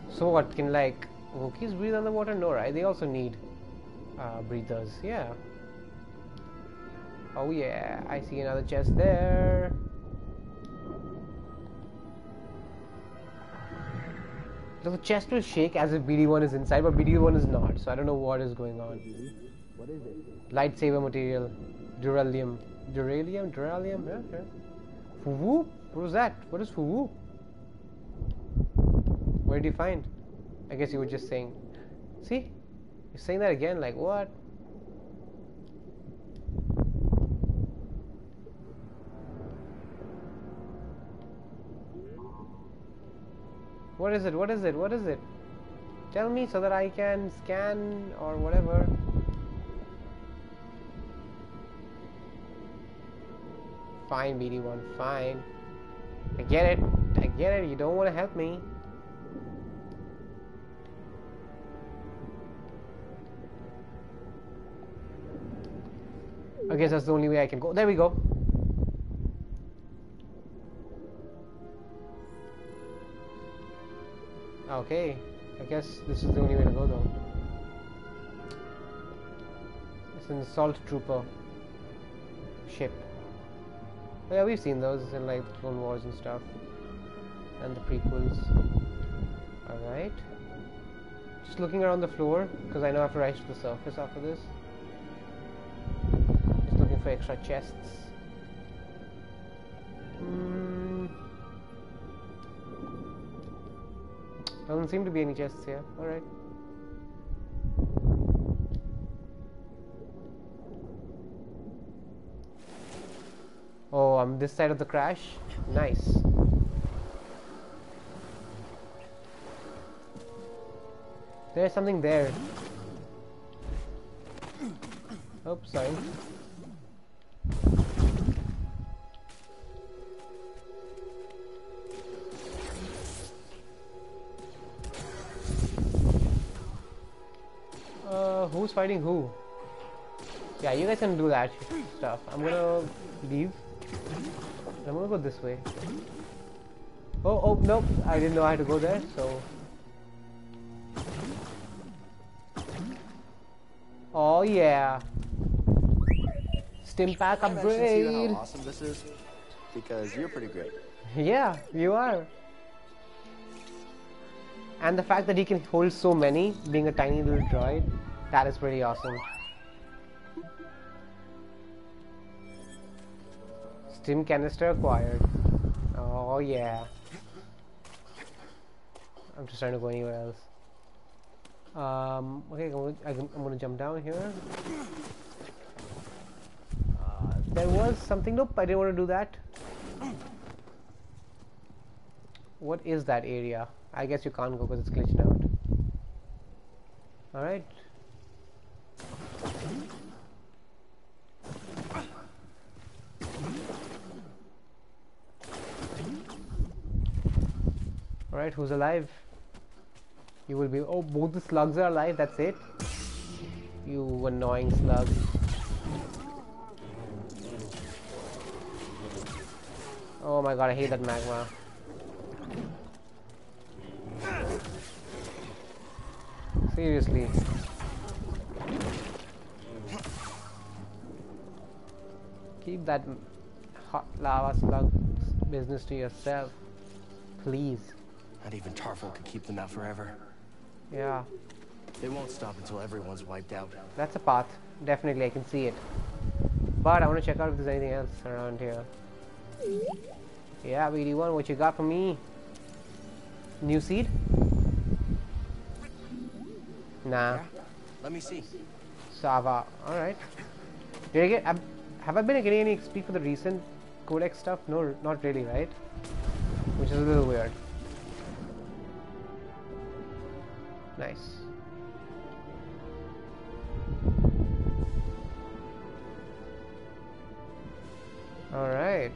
A: So what, can like Wookiees breathe underwater? No, right? They also need uh, breathers. Yeah. Oh yeah, I see another chest there. So the chest will shake as if BD1 is inside, but BD1 is not. So I don't know what is going on.
L: What is it?
A: Lightsaber material, duralium, duralium, duralium. Yeah, yeah. Fuwu? What was that? What is fuwu? Where did you find? I guess you were just saying. See, you're saying that again. Like what? What is it? What is it? What is it? Tell me so that I can scan or whatever. Fine, BD1, fine. I get it. I get it. You don't want to help me. I guess that's the only way I can go. There we go. Okay. I guess this is the only way to go though. It's an assault trooper ship. Oh, yeah, we've seen those in like Clone Wars and stuff, and the prequels. All right. Just looking around the floor because I know I have to rise to the surface after this. Just looking for extra chests. Hmm. Doesn't seem to be any chests here. All right. Oh, I'm this side of the crash. Nice. There's something there. Oops, sorry. Who's fighting who? Yeah, you guys can do that stuff. I'm gonna leave. I'm gonna go this way. Oh, oh, nope. I didn't know I had to go there, so. Oh, yeah. Stim pack
E: Can I mention to you
A: upgrade.
E: how awesome this is? Because you're pretty great.
A: Yeah, you are. And the fact that he can hold so many, being a tiny little droid, that is pretty awesome. Stim canister acquired. Oh yeah. I'm just trying to go anywhere else. Um, okay, I'm gonna, jump down here. Uh, there was something. Nope, I didn't want to do that. What is that area? I guess you can't go because it's glitched out. Alright. Alright, who's alive? You will be. Oh, both the slugs are alive, that's it? You annoying slug. Oh my god, I hate that magma. Seriously. Keep that hot lava slug business to yourself. Please.
E: Not even Tarfful could keep them out forever.
A: Yeah,
E: They won't stop until everyone's wiped out.
A: that's a path. Definitely, I can see it. But I want to check out if there's anything else around here. Yeah, BD1, what you got for me? New seed? Nah.
E: Let me see.
A: Sava. Alright. Did I get. Have, have I been getting any XP for the recent codex stuff? No, not really, right? Which is a little weird. Nice. Alright.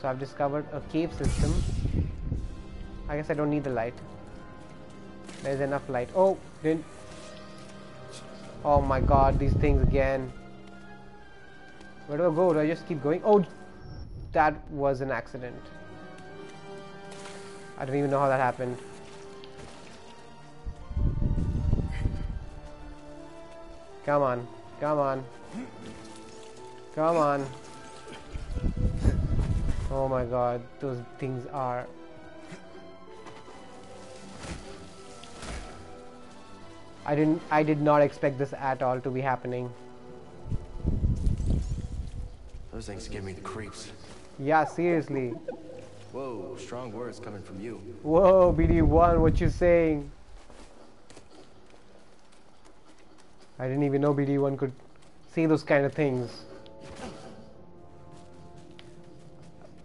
A: So I've discovered a cave system. I guess I don't need the light. There's enough light. Oh, didn't. Oh my god, these things again. Where do I go? Do I just keep going? Oh, that was an accident. I don't even know how that happened. Come on, come on. Come on. Oh my god, those things are... I didn't I did not expect this at all to be happening.
E: Those things give me the creeps.
A: Yeah, seriously.
E: Whoa, strong words coming from you.
A: Whoa, BD1, what you saying? I didn't even know BD1 could say those kind of things.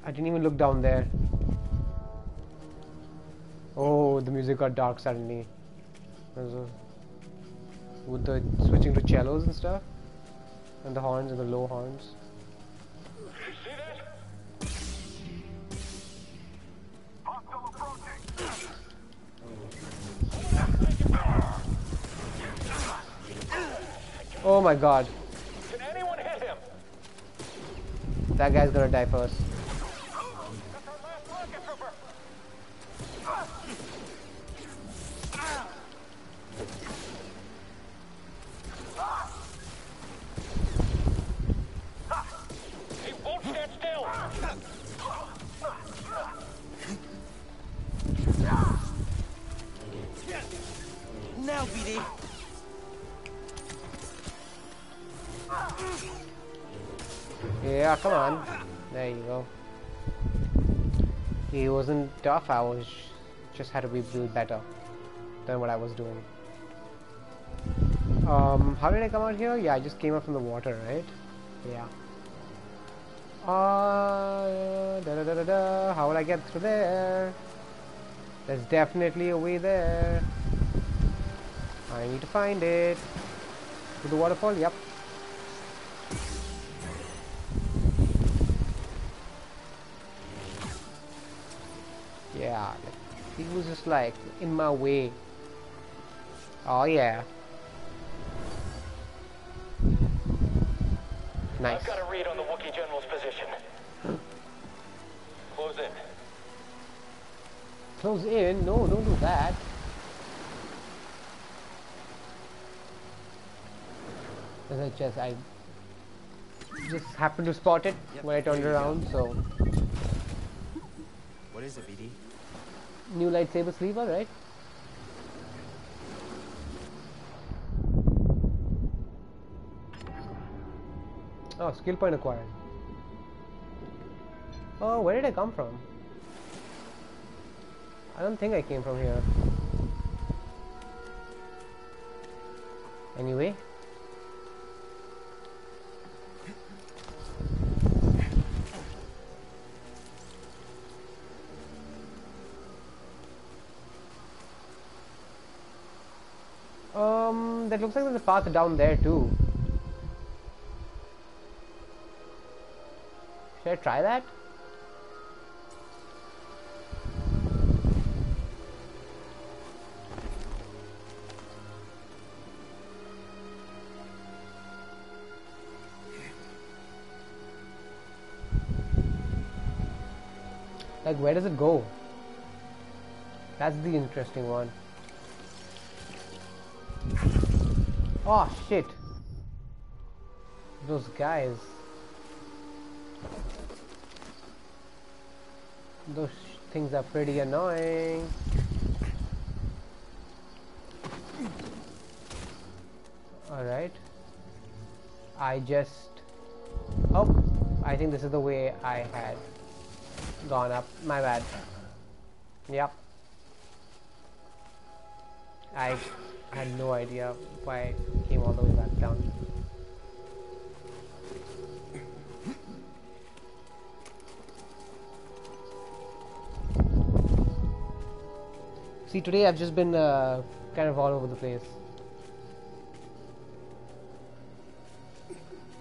A: I didn't even look down there. Oh, the music got dark suddenly. With the switching to cellos and stuff, and the horns and the low horns. Oh my god.
G: Can anyone hit him?
A: That guy's gonna die first. Yeah, come on. There you go. He wasn't tough, I was just had to be better than what I was doing. Um, how did I come out here? Yeah, I just came up from the water, right? Yeah. Uh, da da da da da. How will I get through there? There's definitely a way there. I need to find it. To the waterfall? Yep. Yeah, he was just like in my way. Oh yeah. Nice.
G: I've got a read on the Wookiee General's position. Close in.
A: Close in? No, don't do that. As I just I just happened to spot it
E: Yep,
A: when I turned
E: there you go.
A: around, so
E: What is it, BD?
A: New lightsaber sleever, right? Oh, skill point acquired. Oh, where did I come from? I don't think I came from here. Anyway. That looks like there's a path down there too. Should I try that? Like, where does it go? That's the interesting one. Oh shit! Those guys. Those things are pretty annoying. Alright. I just. Oh, I think this is the way I had gone up. My bad. Yep. I had no idea why I came all the way back down. See, today I've just been uh, kind of all over the place.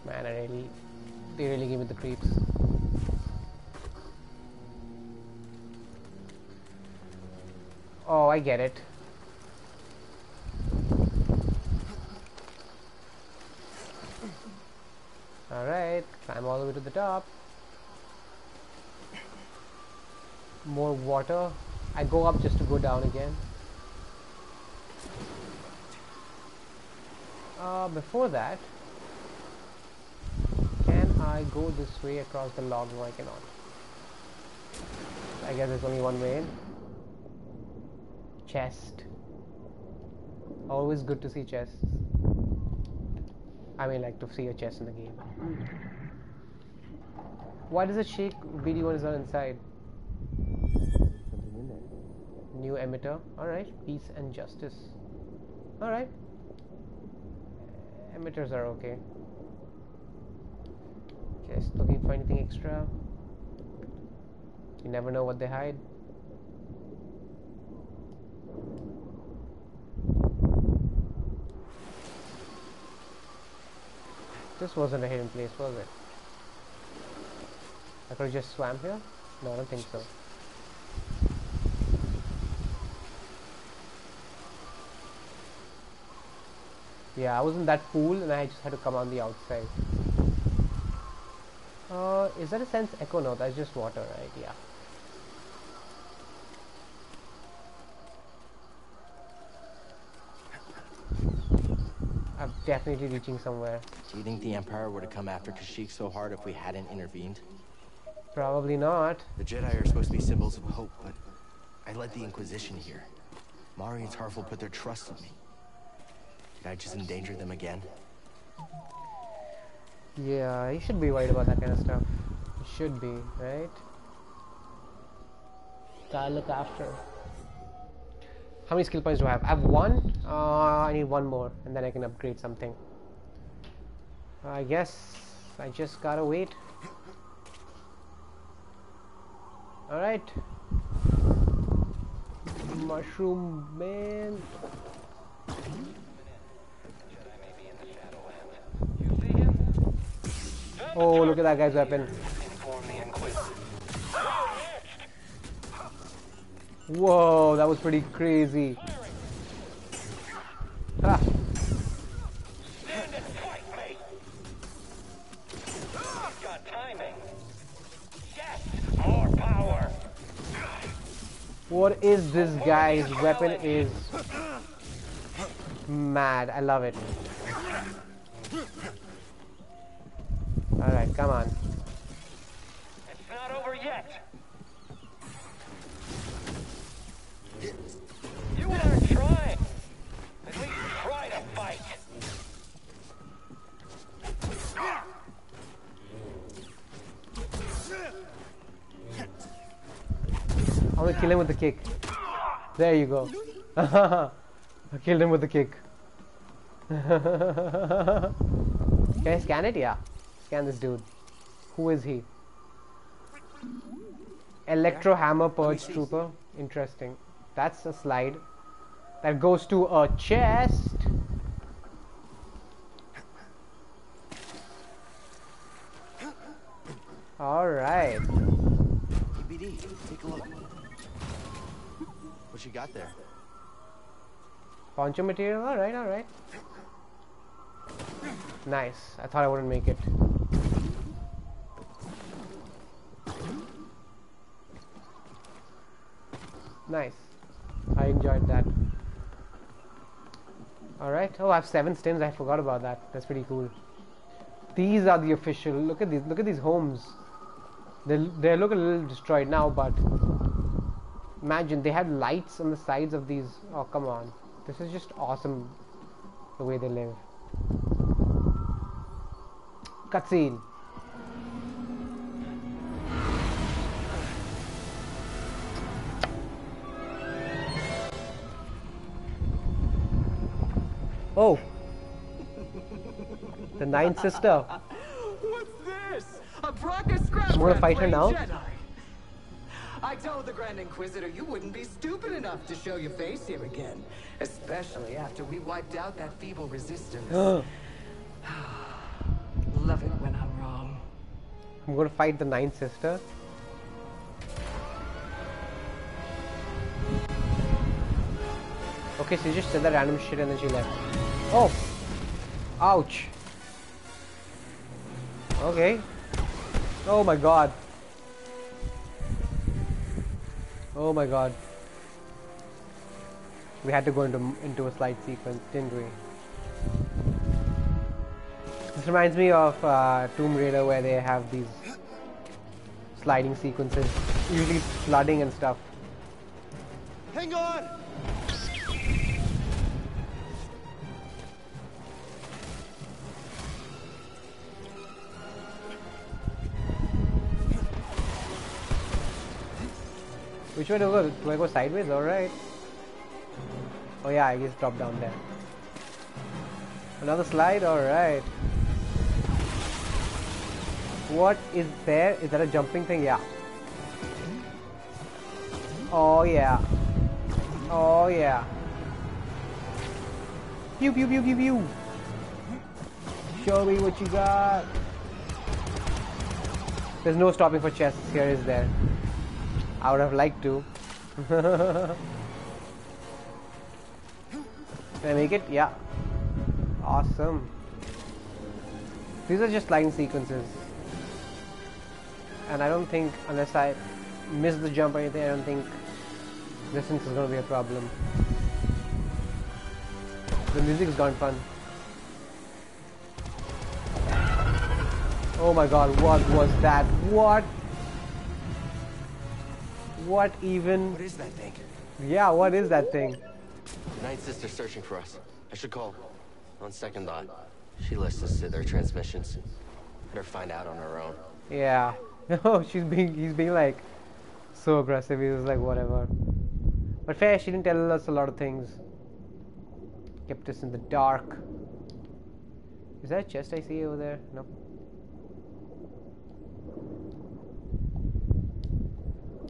A: Man, I really, they really give me the creeps. Oh, I get it. To the top. More water. I go up just to go down again. Uh, before that, can I go this way across the log? No, I cannot. I guess there's only one way in. Chest. Always good to see chests. I mean, like to see a chest in the game. Why does it shake BD when it's not inside?
L: In.
A: New emitter. Alright. Peace and justice. Alright. Emitters are okay. Just looking for anything extra. You never know what they hide. This wasn't a hidden place, was it? I could have just swam here? No, I don't think so. Yeah, I was in that pool and I just had to come on the outside. Uh, is that a sense echo? No, that's just water, right? Yeah. I'm definitely reaching somewhere.
E: Do you think the Empire would have come after Kashyyyk so hard if we hadn't intervened?
A: Probably not.
E: The Jedi are supposed to be symbols of hope, but I led the Inquisition here. Mari and Tarfful put their trust in me. Did I just endanger them again?
A: Yeah, you should be worried about that kind of stuff. You should be, right? Gotta look after. How many skill points do I have? I have one. Uh, I need one more, and then I can upgrade something. I guess I just gotta wait. Alright. Mushroom man. Oh, look at that guy's weapon. Whoa, that was pretty crazy. Ah. What is this guy's weapon is mad. I love it. Alright, come on.
G: It's not over yet.
A: I'm gonna kill him with the kick. There you go. (laughs) I killed him with the kick. (laughs) Can I scan it? Yeah. Scan this dude. Who is he? Electro Hammer Purge Trooper. Interesting. That's a slide. That goes to a chest. Poncho material? Alright, alright. Nice. I thought I wouldn't make it. Nice. I enjoyed that. Alright. Oh, I have seven stims. I forgot about that. That's pretty cool. These are the official. Look at these. Look at these homes. They they look a little destroyed now, but imagine they had lights on the sides of these. Oh, come on. This is just awesome. The way they live. Cutscene. Oh. The ninth sister. (laughs)
M: What's this? A scrap
A: I'm gonna fight her now.
M: Jedi. Told the Grand Inquisitor you wouldn't be stupid enough to show your face here again. Especially after we wiped out that feeble resistance. (gasps) (sighs) Love it when I'm wrong.
A: I'm gonna fight the ninth sister. Okay, she just said that random shit and then she left. Oh! Ouch! Okay. Oh my god. Oh my god. We had to go into into a slide sequence, didn't we? This reminds me of uh, Tomb Raider where they have these sliding sequences, usually flooding and stuff.
B: Hang on!
A: Which way to go? Do I go sideways? Alright. Oh yeah, I just drop down there. Another slide? Alright. What is there? Is that a jumping thing? Yeah. Oh yeah. Oh yeah. Pew pew pew pew pew. Show me what you got. There's no stopping for chests here, is there? I would have liked to. (laughs) Can I make it? Yeah. Awesome. These are just line sequences. And I don't think, unless I miss the jump or anything, I don't think distance is going to be a problem. The music's gone fun. Oh my god, what was that? What? What even?
E: What is that thing?
A: Yeah, what is that thing?
E: Ninth Sister's searching for us. I should call. On second thought, she listens to their transmissions. Let her find out on her own.
A: Yeah. (laughs) Oh, she's being, he's being like so aggressive. He was like, whatever. But fair, she didn't tell us a lot of things. Kept us in the dark. Is that a chest I see over there? No.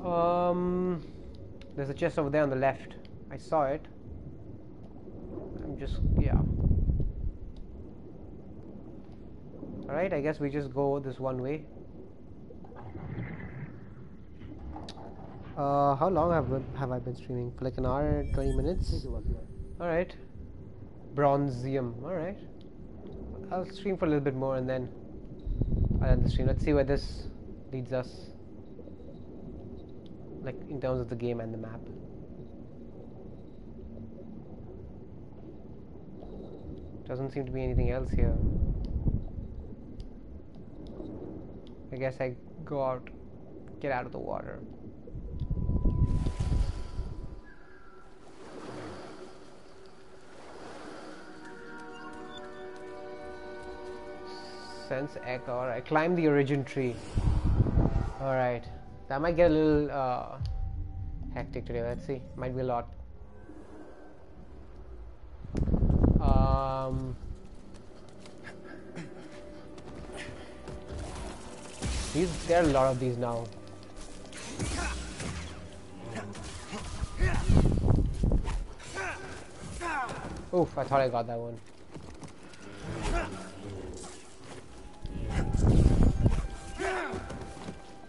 A: Um, there's a chest over there on the left. I saw it. I'm just, yeah. Alright, I guess we just go this one way. Uh, how long have have I been streaming? For like an hour, 20 minutes? Alright. Bronzium, alright. I'll stream for a little bit more and then I'll end the stream. Let's see where this leads us. Like in terms of the game and the map. Doesn't seem to be anything else here. I guess I go out, get out of the water. Sense echo. Alright, climb the origin tree. Alright, that might get a little uh, hectic today. Let's see, might be a lot. Um, these there are a lot of these now. Oof! I thought I got that one.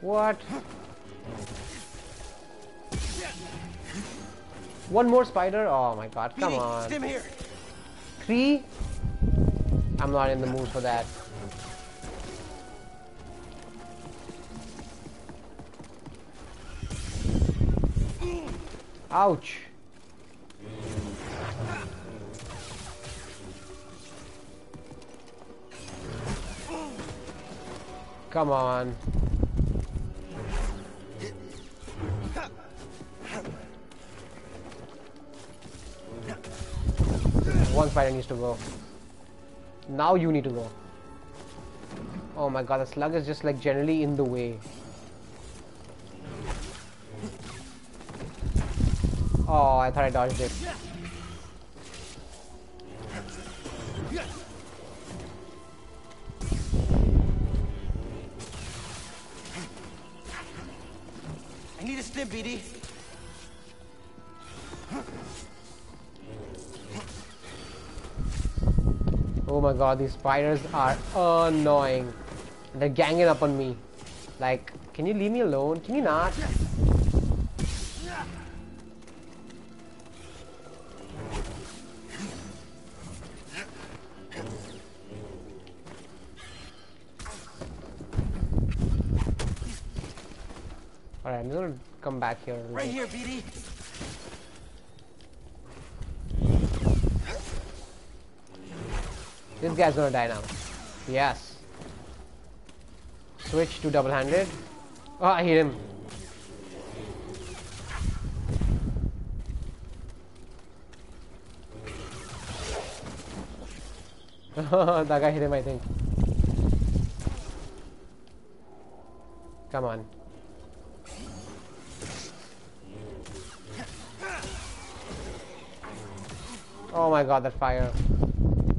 A: What? One more spider? Oh my god, come on.
E: Stim here.
A: Three? I'm not in the mood for that. Ouch. Come on. One spider needs to go. Now you need to go. Oh my god, the slug is just like generally in the way. Oh, I thought I dodged it. god, these spiders are annoying. They're ganging up on me. Like, can you leave me alone? Can you not? Alright, I'm gonna come back here.
E: Right here, BD.
A: This guy's gonna die now. Yes. Switch to double-handed. Oh, I hit him. (laughs) that guy hit him, I think. Come on. Oh my god, that fire.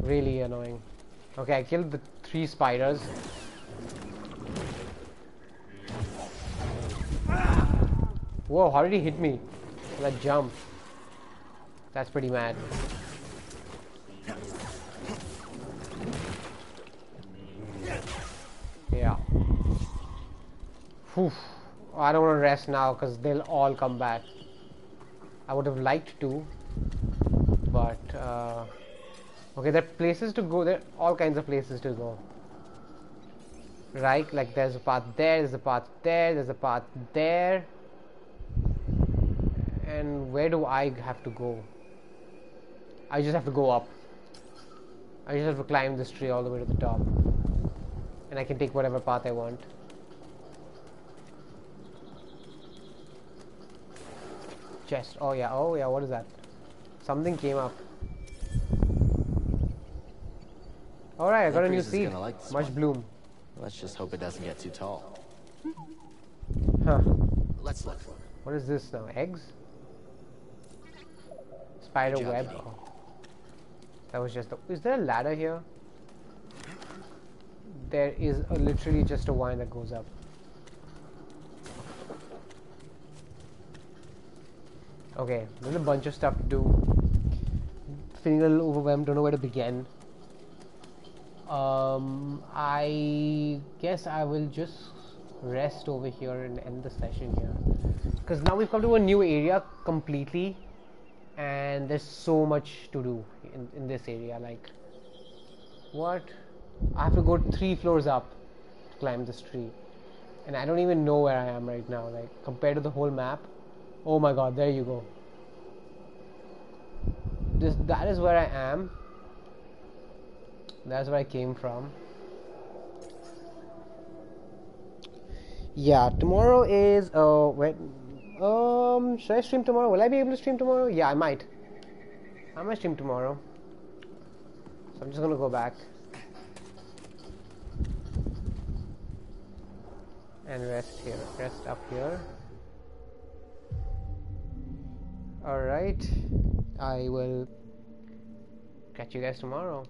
A: Really annoying. Okay, I killed the three spiders. Whoa, how did he hit me? That jump. That's pretty mad. Yeah. Whew. I don't want to rest now because they'll all come back. I would have liked to, but uh, okay, there are places to go. There are all kinds of places to go. Right? Like there's a path there, there's a path there, there's a path there. And where do I have to go? I just have to go up. I just have to climb this tree all the way to the top. And I can take whatever path I want. Chest. Oh yeah, oh yeah, what is that? Something came up. Alright, I got a new seed.
E: like
A: Much
E: one.
A: bloom.
E: Let's just hope it doesn't get too tall.
A: Huh.
E: Let's look.
A: What is this now? Eggs? Spider
E: job,
A: web. Oh. That was just. A, is there a ladder here? There is a, literally just a wine that goes up. Okay, there's a bunch of stuff to do. Feeling a little overwhelmed, don't know where to begin. Um, I guess I will just rest over here and end the session here. Because now we've come to a new area completely, and there's so much to do in, in this area. Like, what? I have to go three floors up to climb this tree, and I don't even know where I am right now. Like, compared to the whole map, oh my god, there you go. This that is where I am. That's where I came from. Yeah, tomorrow is uh when um should I stream tomorrow? Will I be able to stream tomorrow? Yeah, I might. I might stream tomorrow. So I'm just gonna go back and rest here. Rest up here. Alright. I will catch you guys tomorrow.